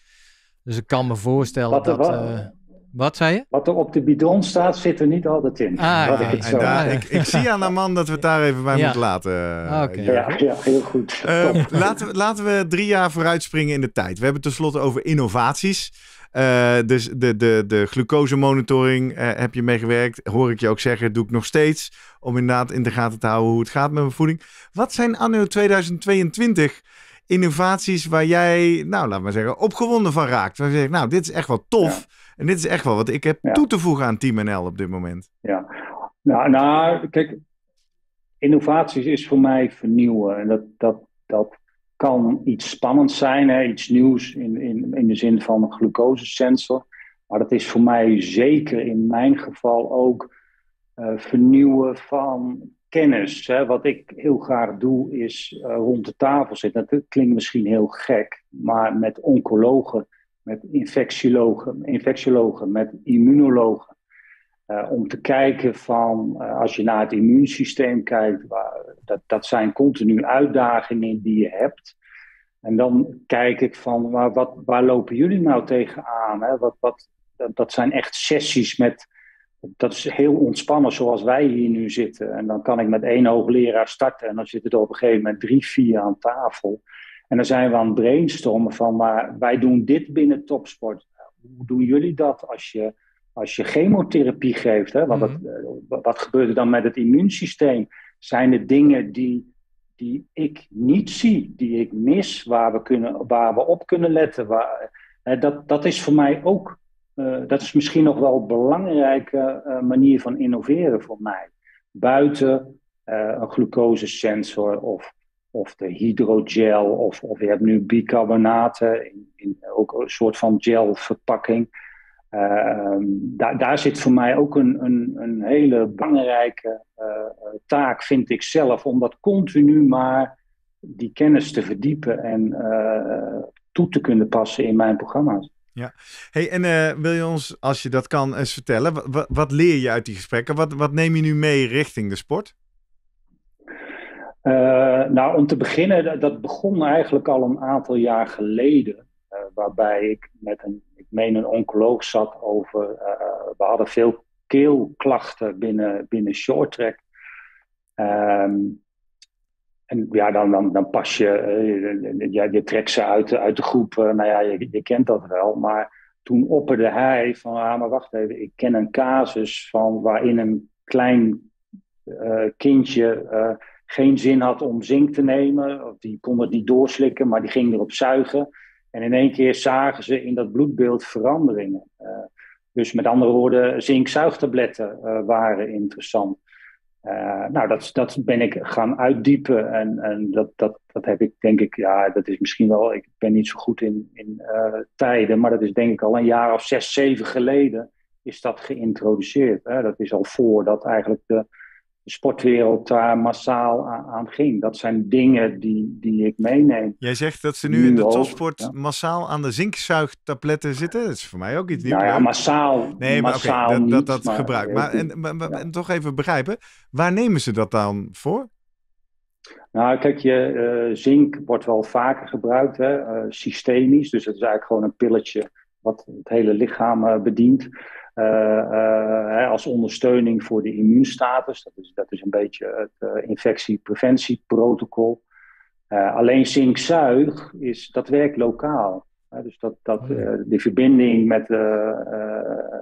Dus ik kan me voorstellen wat, dat... Wat, wat zei je? Wat er op de bidon staat, zit er niet altijd in. Ah, ik, het zo daar, ik, ik, zie aan man dat we het daar even bij moeten laten. Okay. Ja, ja, heel goed. laten, we, laten we drie jaar vooruitspringen in de tijd. We hebben het tenslotte over innovaties. Uh, dus de, de, de glucosemonitoring uh, heb je meegewerkt. Hoor ik je ook zeggen, doe ik nog steeds. Om inderdaad in de gaten te houden hoe het gaat met mijn voeding. Wat zijn anno 2022 innovaties waar jij, nou laat maar zeggen, opgewonden van raakt? Waar je zegt, nou dit is echt wel tof. En dit is echt wel wat ik heb toe te voegen aan Team NL op dit moment. Ja, nou, nou kijk, innovaties is voor mij vernieuwen. En dat, dat, dat kan iets spannends zijn, hè, iets nieuws in, in, in de zin van een glucosesensor. Maar dat is voor mij zeker in mijn geval ook uh, vernieuwen van kennis. Hè. Wat ik heel graag doe is uh, rond de tafel zitten. Dat klinkt misschien heel gek, maar met oncologen, met infectiologen, infectiologen met immunologen. Uh, om te kijken van, als je naar het immuunsysteem kijkt, waar, dat, dat zijn continu uitdagingen die je hebt. En dan kijk ik van, maar wat, waar lopen jullie nou tegenaan? Hè? Wat, wat, dat, dat zijn echt sessies met, dat is heel ontspannen zoals wij hier nu zitten. En dan kan ik met één hoogleraar starten en dan zitten er op een gegeven moment drie, vier aan tafel. En dan zijn we aan het brainstormen van, maar wij doen dit binnen topsport. Hoe doen jullie dat als je, als je chemotherapie geeft? Hè? Wat, mm wat gebeurt er dan met het immuunsysteem? Zijn er dingen die die ik niet zie, die ik mis, waar we, kunnen, waar we op kunnen letten. Waar, dat, dat is voor mij ook dat is misschien nog wel een belangrijke manier van innoveren voor mij. Buiten een glucosesensor of, of de hydrogel, of, of je hebt nu bicarbonaten in, in ook een soort van gelverpakking. Ehm, daar, daar zit voor mij ook een, een, een hele belangrijke uh, taak, vind ik zelf, om dat continu maar die kennis te verdiepen en uh, toe te kunnen passen in mijn programma's. Ja, hey, en wil je ons, als je dat kan, eens vertellen, wat, wat leer je uit die gesprekken? Wat, wat neem je nu mee richting de sport? nou, om te beginnen, dat begon eigenlijk al een aantal jaar geleden. waarbij ik met een meen een oncoloog zat over. Uh, we hadden veel keelklachten binnen, binnen shorttrack. Um, en ja, dan, dan, dan pas je, ja, je trekt ze uit, uit de groep. Nou ja, je, je kent dat wel. Maar toen opperde hij van, ah, maar wacht even, ik ken een casus van waarin een klein kindje geen zin had om zink te nemen. Of die kon het niet doorslikken, maar die ging erop zuigen. En in één keer zagen ze in dat bloedbeeld veranderingen. Uh, dus met andere woorden, zinkzuigtabletten uh, waren interessant. Uh, nou, dat, dat ben ik gaan uitdiepen. En, en dat, dat, dat heb ik, denk ik, ja, dat is misschien wel. Ik ben niet zo goed in, in tijden, maar dat is denk ik al een jaar of zes, zeven geleden is dat geïntroduceerd. Hè? Dat is al voordat eigenlijk de, de sportwereld daar massaal aan, ging. Dat zijn dingen die, die ik meeneem. Jij zegt dat ze nu, in de topsport massaal aan de zinkzuigtabletten zitten. Dat is voor mij ook iets nieuws. Nou ja, massaal. Nee, maar massaal dat, dat, dat maar, gebruikt. Maar, en, maar, en, toch even begrijpen, waar nemen ze dat dan voor? Nou, kijk, je, uh, zink wordt wel vaker gebruikt, hè, uh, systemisch. Dus het is eigenlijk gewoon een pilletje wat het hele lichaam uh, bedient. Uh, als ondersteuning voor de immuunstatus. Dat is, dat is een beetje het uh, infectiepreventieprotocol. alleen zinkzuig is, dat werkt lokaal. dus dat, dat, oh die verbinding met,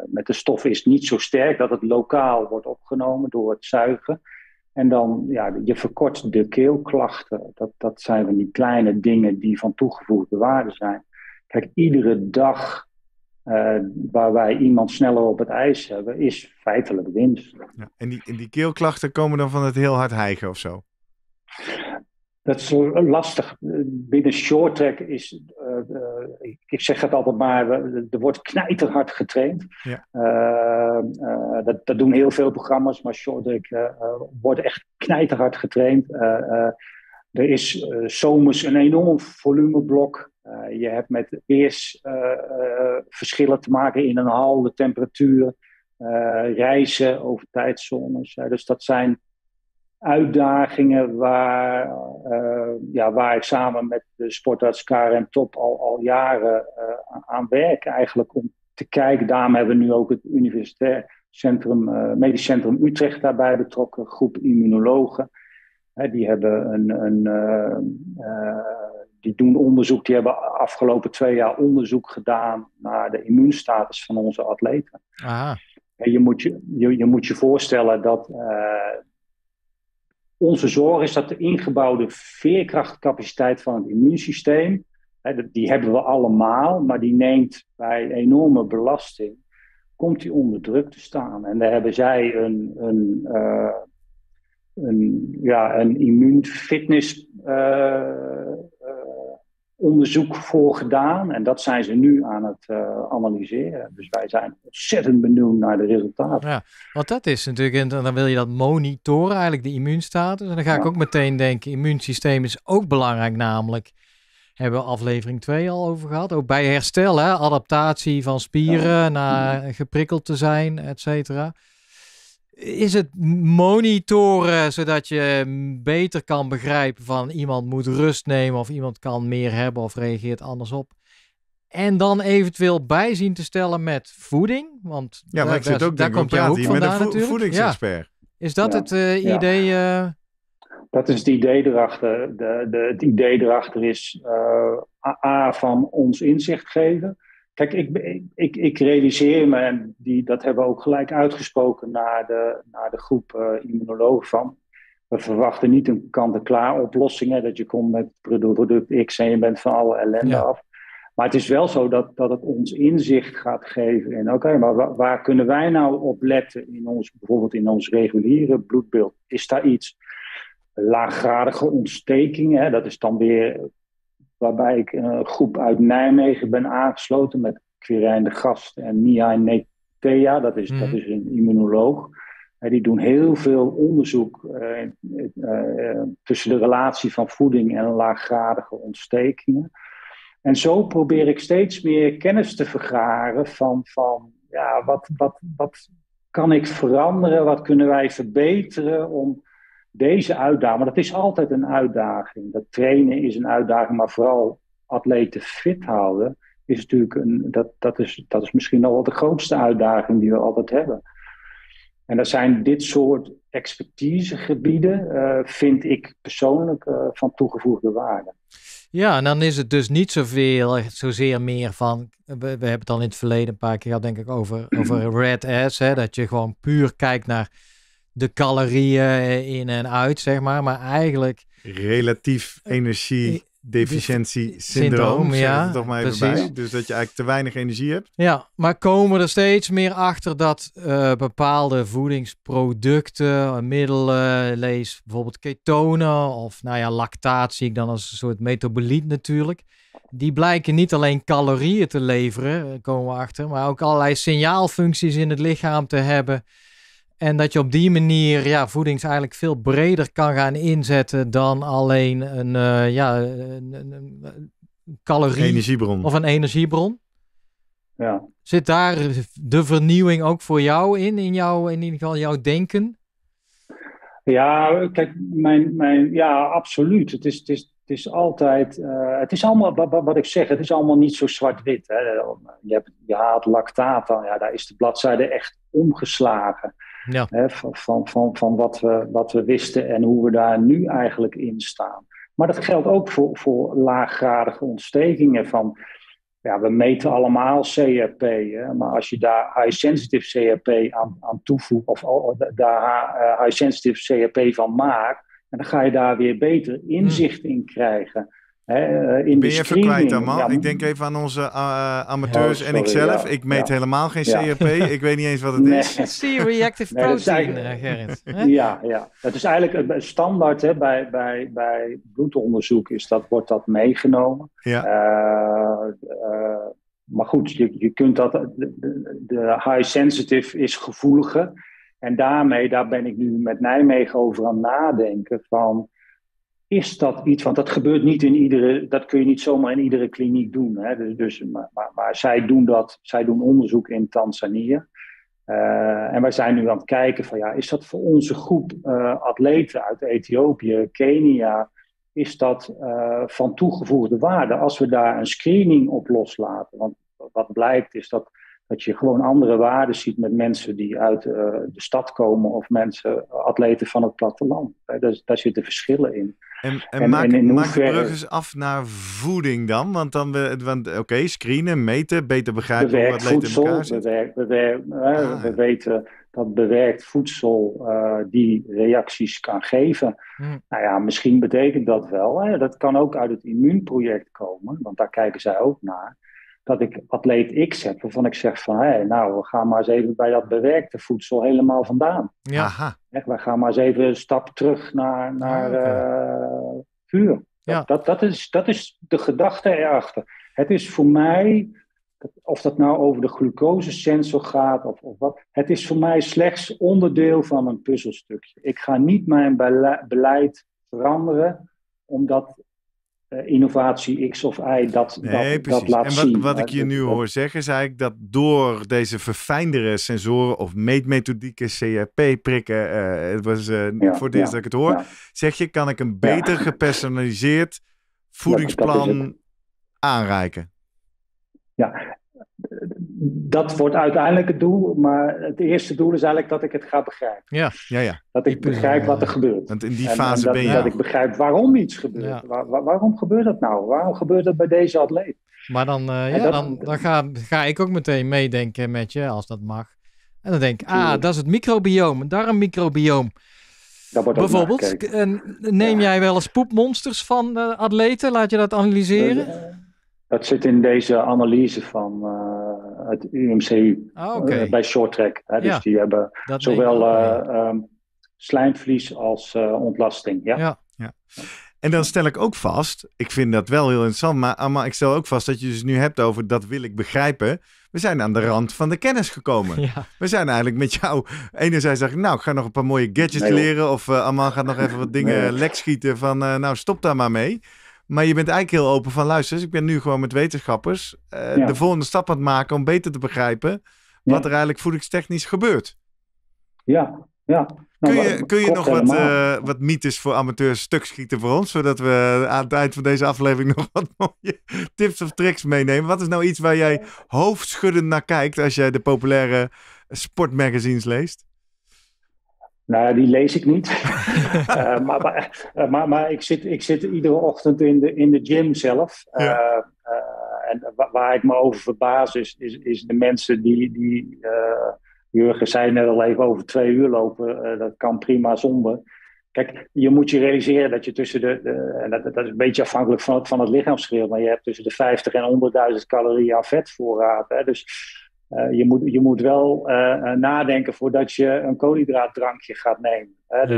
met de stof is niet zo sterk dat het lokaal wordt opgenomen door het zuigen. En dan, ja, je verkort de keelklachten. Dat, dat zijn van die kleine dingen die van toegevoegde waarde zijn. Kijk, iedere dag uh, waar wij iemand sneller op het ijs hebben, is feitelijk winst. Ja, en, die, en die keelklachten komen dan van het heel hard hijgen of zo? Dat is lastig. Binnen short track is, uh, uh, ik zeg het altijd maar, er wordt knijterhard getraind. Ja. dat, dat doen heel veel programma's, maar short track wordt echt knijterhard getraind. er is zomers een enorm volumeblok uh, je hebt met weersverschillen uh, te maken in een hal, de temperatuur, reizen over tijdzones. dus dat zijn uitdagingen waar, ja, waar ik samen met de sportarts KRM Top al, al jaren aan werk. Eigenlijk om te kijken, daarom hebben we nu ook het Universitair Centrum, Medisch Centrum Utrecht daarbij betrokken, groep immunologen. die hebben een, een die doen onderzoek, die hebben afgelopen twee jaar onderzoek gedaan naar de immuunstatus van onze atleten. Aha. En je, moet je, je, je moet je voorstellen dat uh, onze zorg is dat de ingebouwde veerkrachtcapaciteit van het immuunsysteem, hè, die hebben we allemaal, maar die neemt bij enorme belasting, komt die onder druk te staan. En daar hebben zij een, een, uh, een, ja, een immuunfitness uh, onderzoek voor gedaan. En dat zijn ze nu aan het uh, analyseren. Dus wij zijn ontzettend benieuwd naar de resultaten. Ja, want dat is natuurlijk, en dan wil je dat monitoren, eigenlijk de immuunstatus. En dan ga ik ook meteen denken, immuunsysteem is ook belangrijk namelijk. Hebben we aflevering 2 al over gehad. Ook bij herstel, hè? adaptatie van spieren ja. naar geprikkeld te zijn, et cetera is het monitoren zodat je beter kan begrijpen van iemand moet rust nemen of iemand kan meer hebben of reageert anders op. En dan eventueel bijzien te stellen met voeding. Want ja, maar daar, ik zit ook daar komt jouw hoek vandaan met een vo voedingsexpert. Is dat het uh, idee? Uh... Dat is het idee erachter. De, de, het idee erachter is uh, A van ons inzicht geven. Kijk, ik, ik, ik realiseer me, en die, dat hebben we ook gelijk uitgesproken naar de, naar de groep uh, immunologen van. We verwachten niet een kant-en-klaar oplossing, hè, dat je komt met product X en je bent van alle ellende af. Maar het is wel zo dat, dat het ons inzicht gaat geven in, oké, maar waar, waar, kunnen wij nou op letten in ons, bijvoorbeeld in ons reguliere bloedbeeld? Is daar iets? Laaggradige ontstekingen, hè, dat is dan weer waarbij ik een groep uit Nijmegen ben aangesloten met Quirijn de Gast en Nia Netea, dat is, dat mhm. is een immunoloog. Die doen heel veel onderzoek uh, uh, tussen de relatie van voeding en laaggradige ontstekingen. En zo probeer ik steeds meer kennis te vergaren van, van ja, wat, wat, wat kan ik veranderen, wat kunnen wij verbeteren om deze uitdaging, maar dat is altijd een uitdaging. Dat trainen is een uitdaging, maar vooral atleten fit houden is natuurlijk een, dat, dat, is, dat is misschien nog wel de grootste uitdaging die we altijd hebben. En dat zijn dit soort expertisegebieden, uh, vind ik persoonlijk uh, van toegevoegde waarde. Ja, en dan is het dus niet zoveel, zozeer meer van. We, we hebben het al in het verleden een paar keer gehad, denk ik, over, over red ass. Hè, dat je gewoon puur kijkt naar de calorieën in en uit, zeg maar. Maar eigenlijk. Relatief energie deficiëntie syndroom, ja, toch maar even bij. Dus dat je eigenlijk te weinig energie hebt. Ja, maar komen er steeds meer achter dat uh, bepaalde voedingsproducten, middelen, lees bijvoorbeeld ketonen of nou ja, lactaat zie ik dan als een soort metaboliet natuurlijk. Die blijken niet alleen calorieën te leveren, eh, komen we achter, maar ook allerlei signaalfuncties in het lichaam te hebben en dat je op die manier ja, voedings eigenlijk veel breder kan gaan inzetten dan alleen een, uh, ja, een, een, calorie energiebron. of een energiebron. Ja. Zit daar de vernieuwing ook voor jou in, in, jou, in ieder geval jouw denken? Ja, kijk, mijn, mijn, ja, absoluut. Het is, het is, het is altijd, uh, het is allemaal, wat, wat, ik zeg, het is allemaal niet zo zwart-wit. Je, hebt, je haalt lactaat dan, ja, daar is de bladzijde echt omgeslagen. Van van, van, wat, we, wat we wisten en hoe we daar nu eigenlijk in staan. Maar dat geldt ook voor, voor laaggradige ontstekingen. Van, ja, we meten allemaal CRP, hè, maar als je daar high-sensitive CRP aan, aan toevoegt, of daar uh, high-sensitive CRP van maakt, dan ga je daar weer beter inzicht in krijgen. Eh, in ben je even kwijt dan, man? ik denk even aan onze uh, amateurs oh, en ikzelf. ik meet helemaal geen CRP. ik weet niet eens wat het is. C-reactive protein, uh, Gerrit. Ja, ja, het is eigenlijk een standaard hè, bij, bij, bij bloedonderzoek is dat, wordt dat meegenomen. Ja. maar goed, je, je kunt dat, de, de high sensitive is gevoeliger. En daarmee, daar ben ik nu met Nijmegen over aan nadenken van is dat iets, want dat gebeurt niet in iedere, dat kun je niet zomaar in iedere kliniek doen. Hè? Dus, dus maar, maar, zij doen dat, zij doen onderzoek in Tanzania. Uh, en wij zijn nu aan het kijken van ja, is dat voor onze groep uh, atleten uit Ethiopië, Kenia, is dat uh, van toegevoegde waarde als we daar een screening op loslaten? Want wat blijkt is dat, dat je gewoon andere waarden ziet met mensen die uit de stad komen of mensen, atleten van het platteland. Daar, daar zitten verschillen in. En, en, maak, en maak de brug eens af naar voeding dan. Want dan, want, oké, screenen, meten, beter begrijpen hoe het voedsel, in elkaar zit. Bewerkt, bewerkt, ah. We weten dat bewerkt voedsel uh, die reacties kan geven. Hmm. Nou ja, misschien betekent dat wel. Hè? Dat kan ook uit het immuunproject komen, want daar kijken zij ook naar dat ik atleet X heb, waarvan ik zeg van, hé, nou, we gaan maar eens even bij dat bewerkte voedsel helemaal vandaan. Ja. we gaan maar eens even een stap terug naar, naar uh, vuur. Ja. Dat, dat, is, dat is de gedachte erachter. Het is voor mij, of dat nou over de glucosesensor gaat of, of wat, het is voor mij slechts onderdeel van een puzzelstukje. Ik ga niet mijn beleid veranderen, omdat innovatie X of Y dat, nee, dat, dat, laat en wat, zien. wat ik je nu hoor zeggen is eigenlijk dat door deze verfijndere sensoren of meetmethodieke CRP-prikken, uh, het was uh, ja, voor het eerst dat ik het hoor, ja. zeg je kan ik een beter gepersonaliseerd voedingsplan aanreiken. Ja, dat wordt uiteindelijk het doel, maar het eerste doel is eigenlijk dat ik het ga begrijpen. Ja, ja, ja. Dat ik begrijp wat er gebeurt. Want in die fase dat, ben je. Dat ik begrijp waarom iets gebeurt. waarom gebeurt dat nou? Waarom gebeurt dat bij deze atleet? Maar dan, uh, ja, dan, dan ga, ga ik ook meteen meedenken met je, als dat mag. En dan denk ik, ah, dat is het microbioom, een darmmicrobioom. Bijvoorbeeld, neem jij wel eens poepmonsters van uh, atleten? Laat je dat analyseren? Dat zit in deze analyse van uh, het UMCU ah, okay. uh, bij short track. Hè? Dus Ja, die hebben zowel eh, ehm, slijmvlies als eh, ontlasting. Ja? ja. En dan stel ik ook vast, ik vind dat wel heel interessant, maar, ah, maar ik stel ook vast dat je dus nu hebt over dat wil ik begrijpen. We zijn aan de rand van de kennis gekomen. Ja. We zijn eigenlijk met jou. Enerzijds zeg ik, nou, ik ga nog een paar mooie gadgets Nee, leren. Of uh, Aman gaat nog even wat dingen Nee. lek schieten van, eh, nou, stop daar maar mee. Maar je bent eigenlijk heel open van, luister, eens, ik ben nu gewoon met wetenschappers eh, Ja. de volgende stap aan het maken om beter te begrijpen Ja. wat er eigenlijk voedingstechnisch gebeurt. Ja, ja. Kun Nou, je, maar- kun je nog wat, eh, wat mythes voor amateurs stuk schieten voor ons? Zodat we aan het eind van deze aflevering nog wat mooie tips of tricks meenemen. Wat is nou iets waar jij hoofdschuddend naar kijkt als jij de populaire sportmagazines leest? Nou ja, die lees ik niet. Eh, maar, maar, eh, maar, maar ik, zit, ik zit iedere ochtend in de, in de gym zelf. Eh, Ja. en wa- waar ik me over verbaas is, is, is de mensen die, die Jurgen zei net al even over twee uur lopen. Dat kan prima zonder. Kijk, je moet je realiseren dat je tussen de, de en dat, dat is een beetje afhankelijk van het, van het lichaamsgewicht, maar je hebt tussen de 50 en 100.000 calorieën aan vetvoorraad. Hè? Dus eh, je, moet, je moet wel eh, eh, nadenken voordat je een koolhydraatdrankje gaat nemen.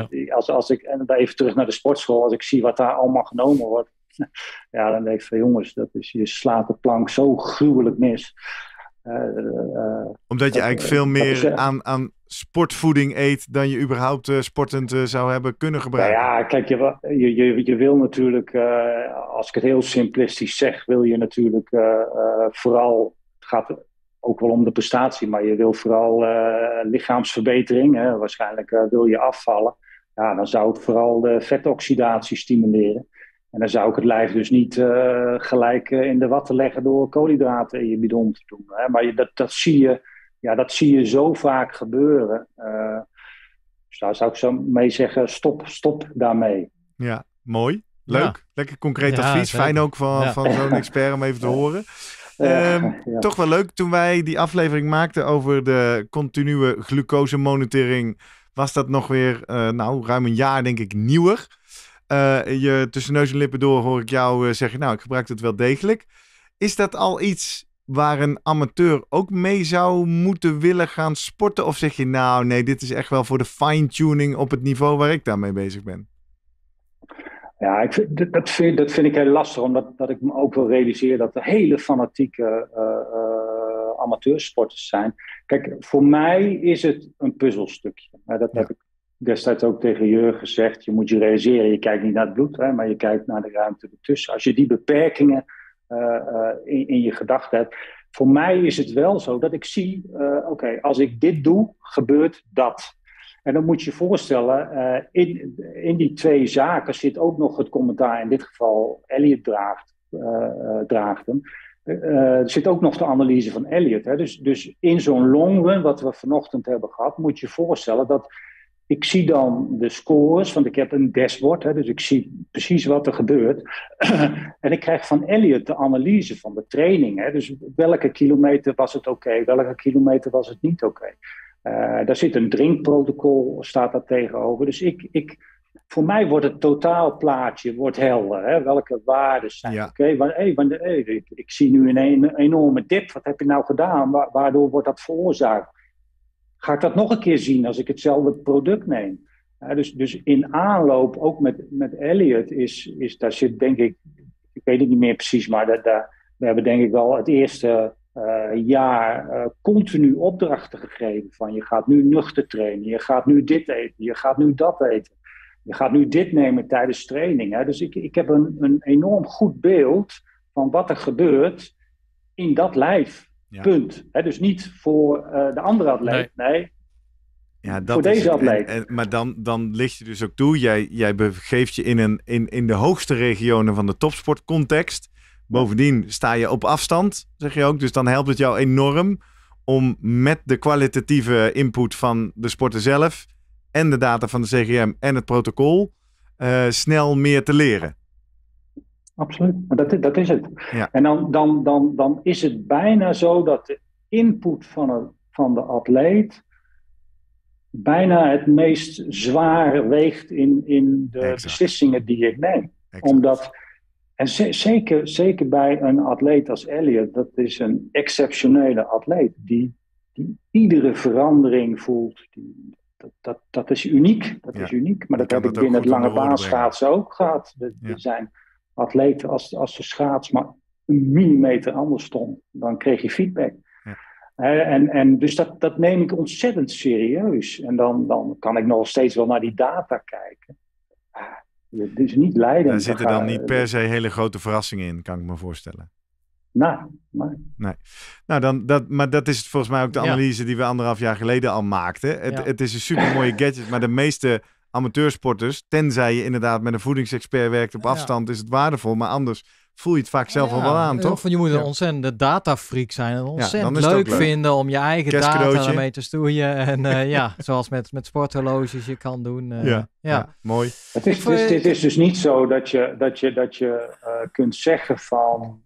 Ja. als, als ik, en dan even terug naar de sportschool, als ik zie wat daar allemaal genomen wordt, ja, dan denk ik van jongens, dat is, je slaat de plank zo gruwelijk mis. Omdat je eigenlijk veel is, meer aan, aan sportvoeding eet dan je überhaupt sportend zou hebben kunnen Nou gebruiken. ja, kijk, je, je, je, je wil natuurlijk, als ik het heel simplistisch zeg, wil je natuurlijk vooral, het gaat ook wel om de prestatie, maar je wil vooral eh, lichaamsverbetering. Hè, waarschijnlijk eh, wil je afvallen. Ja, dan zou ik vooral de vetoxidatie stimuleren. En dan zou ik het lijf dus niet eh, gelijk in de watten leggen door koolhydraten in je bidon te doen. Hè. Maar je, dat, dat, zie je, ja, dat zie je zo vaak gebeuren. Eh, dus daar zou ik zo mee zeggen, stop, stop daarmee. Ja, mooi. Leuk. Ja. Lekker concreet Ja, advies. zeker. Fijn ook van, Ja. van zo'n expert om even te horen. Eh, Ehm, ja. Toch wel leuk, toen wij die aflevering maakten over de continue glucosemonitoring, was dat nog weer, eh, nou, ruim een jaar denk ik nieuwer. Eh, je, tussen neus en lippen door hoor ik jou eh, zeggen, nou, ik gebruik het wel degelijk. Is dat al iets waar een amateur ook mee zou moeten willen gaan sporten? Of zeg je, nou, nee, dit is echt wel voor de fine-tuning op het niveau waar ik daarmee bezig ben? Ja, ik vind, dat, vind, dat vind ik heel lastig, omdat dat ik me ook wel realiseer dat er hele fanatieke eh, eh, amateursporters zijn. Kijk, voor mij is het een puzzelstukje. Dat Ja. heb ik destijds ook tegen Jurgen gezegd. Je moet je realiseren, je kijkt niet naar het bloed, hè, maar je kijkt naar de ruimte ertussen. Als je die beperkingen eh, in, in je gedachten hebt. Voor mij is het wel zo dat ik zie, oké, als ik dit doe, gebeurt dat. En dan moet je je voorstellen, eh, in, in die twee zaken zit ook nog het commentaar, in dit geval Elliot draagt, eh, draagt hem. Er zit ook nog de analyse van Elliot. Hè. Dus, dus in zo'n longrun, wat we vanochtend hebben gehad, moet je je voorstellen dat ik zie dan de scores, want ik heb een dashboard, hè, dus ik zie precies wat er gebeurt. en ik krijg van Elliot de analyse van de training. Hè, dus welke kilometer was het oké, welke kilometer was het niet oké. Eh, daar zit een drinkprotocol, staat daar tegenover. Dus ik, ik, voor mij wordt het totaalplaatje wordt helder. Hè? Welke waarden zijn Ja. oké? hey, hey, ik, ik zie nu een, een enorme dip. Wat heb je nou gedaan? Wa- waardoor wordt dat veroorzaakt? Ga ik dat nog een keer zien als ik hetzelfde product neem? Eh, dus, dus in aanloop, ook met, met Elliot, is, is, daar zit denk ik, ik weet het niet meer precies, maar dat, daar, we hebben denk ik wel het eerste eh, jaar eh, continu opdrachten gegeven van je gaat nu nuchter trainen, je gaat nu dit eten, je gaat nu dat eten. Je gaat nu dit nemen tijdens training. Hè? Dus ik, ik heb een, een enorm goed beeld van wat er gebeurt in dat lijf. Ja. Punt. Hè? Dus niet voor eh, de andere atleet. Nee. Ja, dat Voor is deze. En- atleet. en- maar dan, dan licht je dus ook toe. Jij, jij begeeft je in, een, in, in de hoogste regionen van de topsportcontext. Bovendien sta je op afstand, zeg je ook. Dus dan helpt het jou enorm om met de kwalitatieve input van de sporter zelf en de data van de CGM en het protocol eh, snel meer te leren. Absoluut, maar dat, is- dat is het. Ja. En dan, dan, dan, dan is het bijna zo dat de input van, een, van de atleet bijna het meest zwaar weegt in, in de Exact. beslissingen die ik neem. Exact. Omdat En zeker, zeker bij een atleet als Elliot, dat is een exceptionele atleet die, die iedere verandering voelt. Die, dat, dat, dat is uniek. Dat is uniek. Maar dat heb ik binnen het lange baanschaatsen ook gehad. Er, zijn atleten, als, als de schaats maar een millimeter anders stond, dan kreeg je feedback. en, en dus dat, dat neem ik ontzettend serieus. En dan, dan kan ik nog steeds wel naar die data kijken. Het is niet leidend. Daar zitten dan niet per se hele grote verrassingen in, kan ik me voorstellen. Nou, nee. nee. Nou, dan, dat, maar dat is volgens mij ook de analyse die we anderhalf jaar geleden al maakten. Het, het is een super mooie gadget, maar de meeste amateursporters, tenzij je inderdaad met een voedingsexpert werkt op afstand, is het waardevol. Maar anders voel je het vaak zelf al wel aan, toch? je moet een ontzettende datafreak zijn en ontzettend leuk, vinden om je eigen data ermee te stoeien. En uh, ja, zoals met, met sporthorloges je kan doen. Uh, ja. mooi. Het is, het, is, het is, dus niet zo dat je, dat je, dat je uh, kunt zeggen van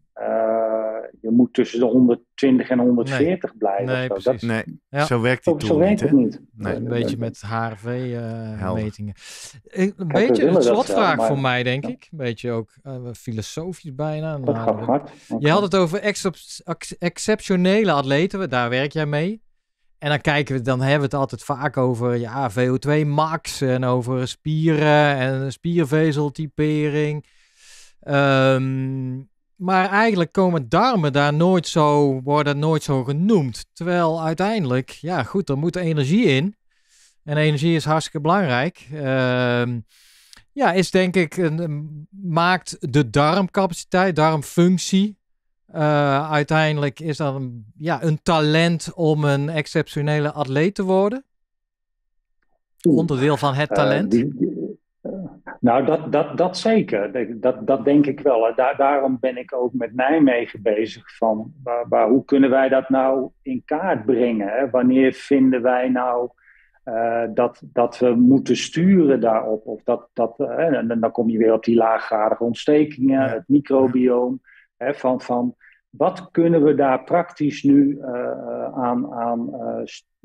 je moet tussen de 120 en 140 nee. blijven. Nee, zo. Dat, nee. Ja. zo werkt het Zo werkt het niet. Nee. Een beetje met HRV-metingen. Uh, een beetje een slotvraag voor mij, denk ik. Een beetje ook uh, filosofisch bijna. Dat gaat hard. Je had het over exceptionele atleten, daar werk jij mee. En dan kijken we, dan hebben we het altijd vaak over ja, VO2 max en over spieren en spiervezeltypering. Um, maar eigenlijk komen darmen daar nooit zo, worden nooit zo genoemd. Terwijl uiteindelijk, ja goed, er moet energie in. En energie is hartstikke belangrijk. Uh, ja, is denk ik, een, maakt de darmcapaciteit, darmfunctie. Uh, uiteindelijk is dat een, ja, een talent om een exceptionele atleet te worden. Onderdeel van het talent. Uh, die, nou, dat, dat, dat zeker. Dat, dat denk ik wel. Daar, daarom ben ik ook met Nijmegen bezig van waar, waar, hoe kunnen wij dat nou in kaart brengen? Hè? Wanneer vinden wij nou uh, dat, dat we moeten sturen daarop? Of dat, dat, uh, en dan kom je weer op die laaggradige ontstekingen, het microbioom. Hè, van, van wat kunnen we daar praktisch nu uh, aan, aan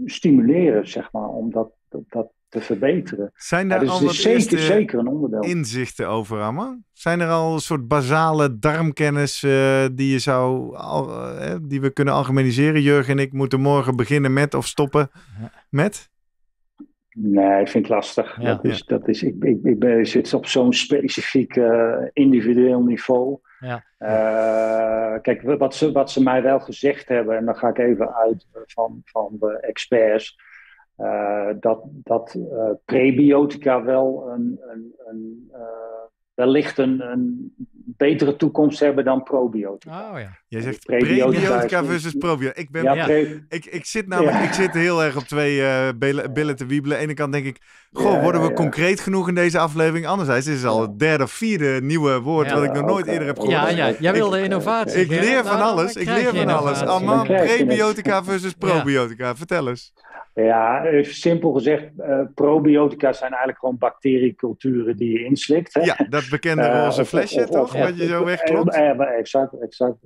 stimuleren, zeg maar, om dat, dat te verbeteren. Zijn daar dus al wat zeker, zeker een onderdeel. inzichten over, Amma? Zijn er al een soort basale darmkennis uh, die je zou, uh, die we kunnen algemeniseren? Jurgen en ik moeten morgen beginnen met of stoppen met? Nee, ik vind het lastig. Ja, dat is, ja. dat is, ik, ik, ik ben, zit op zo'n specifiek uh, individueel niveau. Ja. kijk, wat ze, wat ze mij wel gezegd hebben, en dan ga ik even uit van, van de experts uh, dat dat uh, prebiotica wel een, een, een uh, wellicht een, een betere toekomst hebben dan probiotica. Oh ja. Jij zegt prebiotica, versus probiotica. Ik, ben, ja, ik, ik, zit namelijk, ja. ik zit heel erg op twee billen, billen, te wiebelen. Aan de ene kant denk ik, goh, worden we concreet genoeg in deze aflevering? Anderzijds is het al het derde of vierde nieuwe woord wat ik nog nooit eerder heb gehoord. Ja, ja. jij wilde innovatie. Ik leer van alles. Ik leer van alles. Allemaal prebiotica versus probiotica. Vertel eens. Ja, simpel gezegd, uh, probiotica zijn eigenlijk gewoon bacterieculturen die je inslikt. Hè? Ja, dat bekende eh, roze uh, flesje, of, toch? Of, wat je zo wegklopt. Uh, exact, exact.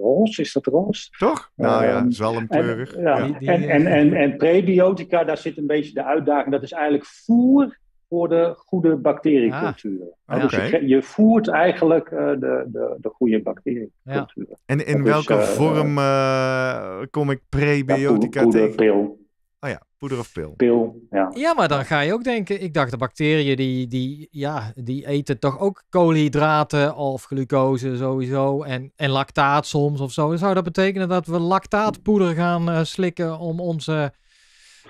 roze, is dat roze? Toch? Nou ja, ehm, zalmkleurig. En, ja, ja. En, en, en, en prebiotica, daar zit een beetje de uitdaging. Dat is eigenlijk voer voor de goede bacterieculturen. Ah, dus je, je, voert eigenlijk uh, de, de, de goede bacterieculturen. Ja. En in welke is, uh, vorm uh, kom ik prebiotica ja, tegen? Pil. Oh ja, poeder of pil. Pil, ja. Ja, maar dan ga je ook denken, ik dacht de bacteriën die, die, ja, die eten toch ook koolhydraten of glucose sowieso en, en lactaat soms of zo. Zou dat betekenen dat we lactaatpoeder gaan uh, slikken om onze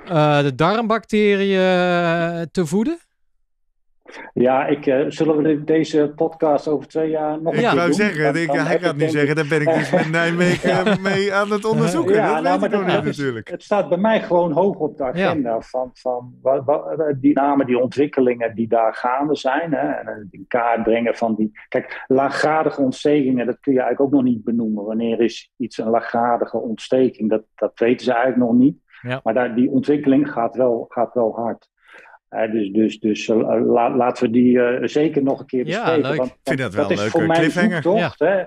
uh, de darmbacteriën te voeden? Ja, ik, uh, zullen we deze podcast over twee jaar nog Ik ja. wou zeggen, dan, dan hij gaat nu zeggen, daar ben ik dus met Nijmegen mee aan het onderzoeken. Ja, dat nou, weet ik nog niet natuurlijk. Het staat bij mij gewoon hoog op de agenda van, van wat, wat, die namen, die ontwikkelingen die daar gaande zijn. Hè, en in kaart brengen van die... Kijk, laaggradige ontstekingen, dat kun je eigenlijk ook nog niet benoemen. Wanneer is iets een laaggradige ontsteking? Dat, dat weten ze eigenlijk nog niet. Maar daar, die ontwikkeling gaat wel, gaat wel hard. Uh, dus dus, dus uh, la, laten we die uh, zeker nog een keer bespreken. Ja, leuk. Want, ik vind dat wel dat is voor mijn zoektocht. Ja.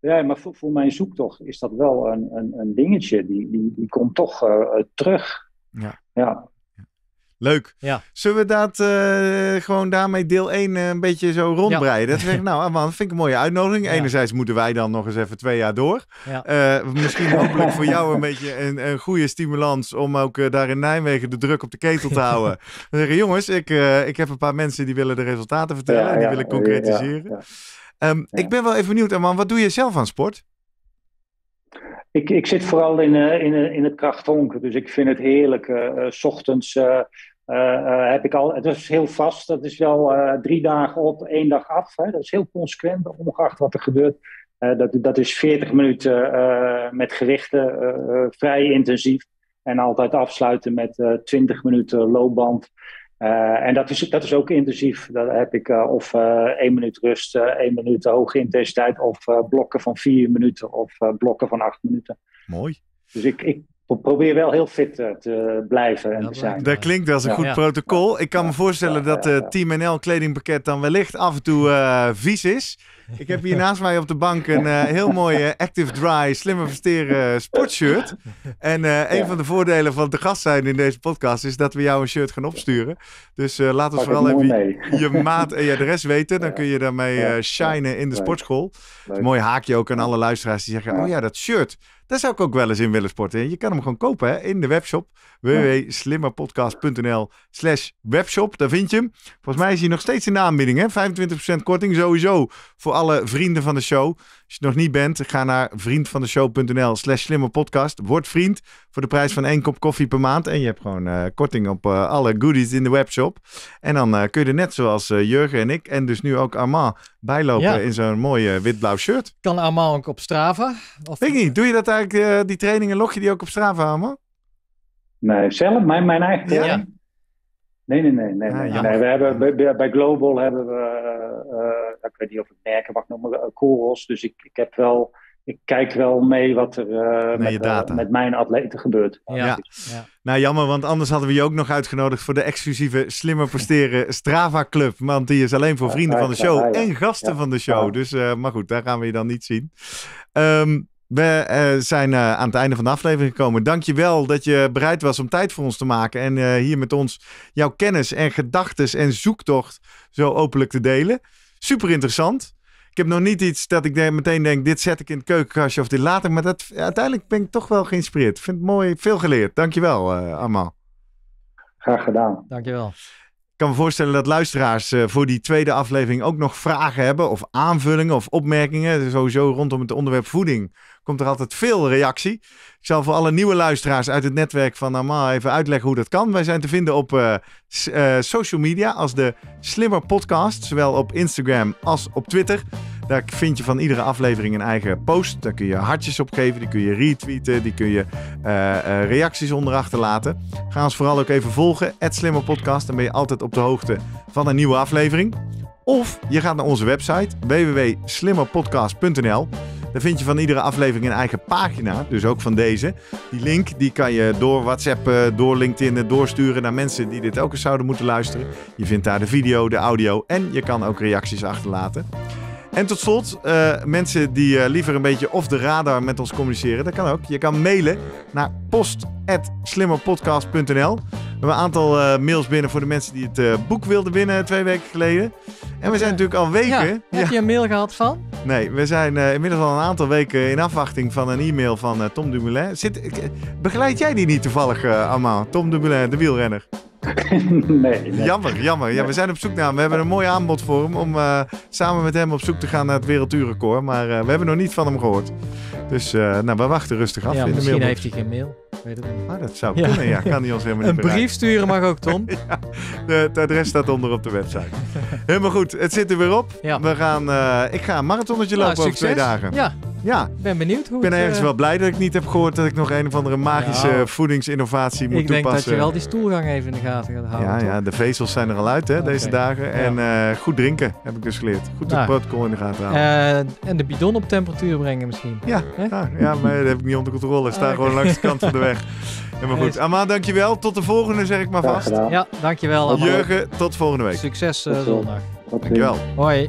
Hè? ja, maar voor, voor, mijn zoektocht is dat wel een, een, een dingetje. Die, die, die komt toch terug. Ja. ja. Leuk. Ja. Zullen we dat eh, gewoon daarmee deel 1 een beetje zo rondbreiden? Dat nou, man, dat vind ik een mooie uitnodiging. Ja. Enerzijds moeten wij dan nog eens even twee jaar door. Ja. Eh, misschien hopelijk voor jou een beetje een, een goede stimulans om ook eh, daar in Nijmegen de druk op de ketel te houden. Dan zeggen, jongens, ik, eh, ik heb een paar mensen die willen de resultaten vertellen. en die willen concretiseren. ja, ja. Ehm, Ja. Ik ben wel even benieuwd, man, wat doe je zelf aan sport? Ik, ik zit vooral in, eh, in, eh, in het krachthonk, dus ik vind het heerlijk. eh, eh, s ochtends eh, eh, eh, heb ik al, het is heel vast, dat is wel eh, drie dagen op, één dag af. Hè? Dat is heel consequent, ongeacht wat er gebeurt. Eh, dat, dat is 40 minuten eh, met gewichten, eh, eh, vrij intensief. En altijd afsluiten met eh 20 minuten loopband. Eh, en dat is, dat is ook intensief. Dan heb ik eh, of eh één minuut rust, eh één minuut hoge intensiteit, of eh, blokken van vier minuten, of eh, blokken van acht minuten. Mooi. Dus ik, ik probeer wel heel fit eh, te blijven en te zijn. Dat klinkt als een Ja. goed Ja. protocol. Ik kan me voorstellen Ja, dat ja, de ja. Team NL kledingpakket dan wellicht af en toe eh, vies is. Ik heb hier naast mij op de bank een eh, heel mooi eh, Active Dry, slimmer versteren sportshirt. En eh, een Ja. van de voordelen van te gast zijn in deze podcast is dat we jou een shirt gaan opsturen. Dus eh, laat ons vooral even je maat en je adres weten. Dan Ja. kun je daarmee eh, shinen in de sportschool. Een mooi haakje ook aan alle luisteraars die zeggen: Ja. Oh ja, dat shirt. Daar zou ik ook wel eens in willen sporten. Je kan hem gewoon kopen hè, in de webshop. www.slimmerpodcast.nl slash webshop. Daar vind je hem. Volgens mij is hij nog steeds in de aanbieding. Hè? 25% korting sowieso voor alle vrienden van de show. Als je het nog niet bent, ga naar vriendvandeshow.nl slash slimmerpodcast. Word vriend voor de prijs van één kop koffie per maand. En je hebt gewoon eh, korting op eh, alle goodies in de webshop. En dan eh, kun je er net zoals eh, Jurgen en ik en dus nu ook Armand bijlopen Ja. in zo'n mooi eh, wit-blauw shirt. Kan allemaal ook op Strava. Of, Weet ik niet. Doe je dat eigenlijk, eh, die trainingen, log je die ook op Strava, Armand? Nee, zelf, mijn, mijn eigen Ja. Nee, nee, nee. nee, Ah, nee. we hebben, bij- bij, Global hebben we, eh, eh, ik weet niet of ik merken mag noemen, uh, Coros. Dus ik, ik heb wel, ik kijk wel mee wat er eh, met, eh, met mijn atleten gebeurt. Ja. Ja. Ja. Nou, jammer, want anders hadden we je ook nog uitgenodigd voor de exclusieve Slimmer Presteren Strava Club. Want die is alleen voor vrienden ja, van de show en gasten van de show. Dus, eh, maar goed, daar gaan we je dan niet zien. Ehm, we eh, zijn eh, aan het einde van de aflevering gekomen. Dank je wel dat je bereid was om tijd voor ons te maken. En eh, hier met ons jouw kennis en gedachten en zoektocht zo openlijk te delen. Super interessant. Ik heb nog niet iets dat ik meteen denk, dit zet ik in het keukenkastje of dit later. Maar dat, uiteindelijk ben ik toch wel geïnspireerd. Ik vind het mooi, veel geleerd. Dank je wel, eh Armand. Graag gedaan. Dankjewel. Kan me voorstellen dat luisteraars eh, voor die tweede aflevering ook nog vragen hebben of aanvullingen of opmerkingen. Sowieso rondom het onderwerp voeding komt er altijd veel reactie. Ik zal voor alle nieuwe luisteraars uit het netwerk van Normaal even uitleggen hoe dat kan. Wij zijn te vinden op eh, eh, social media als de Slimmer Podcast, zowel op Instagram als op Twitter. Daar vind je van iedere aflevering een eigen post. Daar kun je hartjes op geven, die kun je retweeten, die kun je eh, eh, reacties onder achterlaten. Ga ons vooral ook even volgen, Slimmer Podcast. Dan ben je altijd op de hoogte van een nieuwe aflevering. Of je gaat naar onze website www.slimmerpodcast.nl. Daar vind je van iedere aflevering een eigen pagina, dus ook van deze. Die link die kan je door WhatsApp, eh, door LinkedIn doorsturen naar mensen die dit ook eens zouden moeten luisteren. Je vindt daar de video, de audio en je kan ook reacties achterlaten. En tot slot, eh, mensen die eh, liever een beetje off de radar met ons communiceren, dat kan ook. Je kan mailen naar post.slimmerpodcast.nl. We hebben een aantal eh, mails binnen voor de mensen die het boek wilden winnen twee weken geleden. En we zijn natuurlijk al weken... Ja, Ja, heb je een mail gehad van? Nee, we zijn inmiddels al een aantal weken in afwachting van een e-mail van Tom Dumoulin. Zit, begeleid jij die niet toevallig, allemaal? Tom Dumoulin, de wielrenner. nee, nee. Jammer, jammer. Ja, we zijn op zoek naar hem. We hebben een mooi aanbod voor hem om eh, samen met hem op zoek te gaan naar het werelduurrecord. Maar eh, we hebben nog niet van hem gehoord. Dus eh, nou, we wachten rustig af ja, in de misschien mailbox. heeft hij geen mail. Weet het niet. Ah, dat zou Ja. kunnen, ja. Kan hij ons helemaal niet Een brief sturen mag ook, Tom. De, het adres staat onder op de website. Helemaal goed. Het zit er weer op. Ja. We gaan, eh, ik ga een marathonnetje Nou, lopen over twee dagen. Ja, Ja, ik ben benieuwd hoe ik ben het, ergens eh, wel blij dat ik niet heb gehoord dat ik nog een of andere magische Ja. voedingsinnovatie moet Ik denk toepassen. dat je wel die stoelgang even in de gaten gaat houden. Ja, toch? ja, de vezels zijn er al uit hè, deze dagen. En eh, goed drinken, heb ik dus geleerd. Goed het Nou. protocol in de gaten houden. Eh, en de bidon op temperatuur brengen misschien. ja, hè? ja, ja, maar dat heb ik niet onder controle. Ik sta Ah, gewoon langs de kant van de weg. Helemaal goed. Amaan, dankjewel. Tot de volgende, zeg ik maar vast. Ja, dankjewel allemaal. Jurgen, tot volgende week. Succes eh, zo. zondag. Dankjewel. Hoi.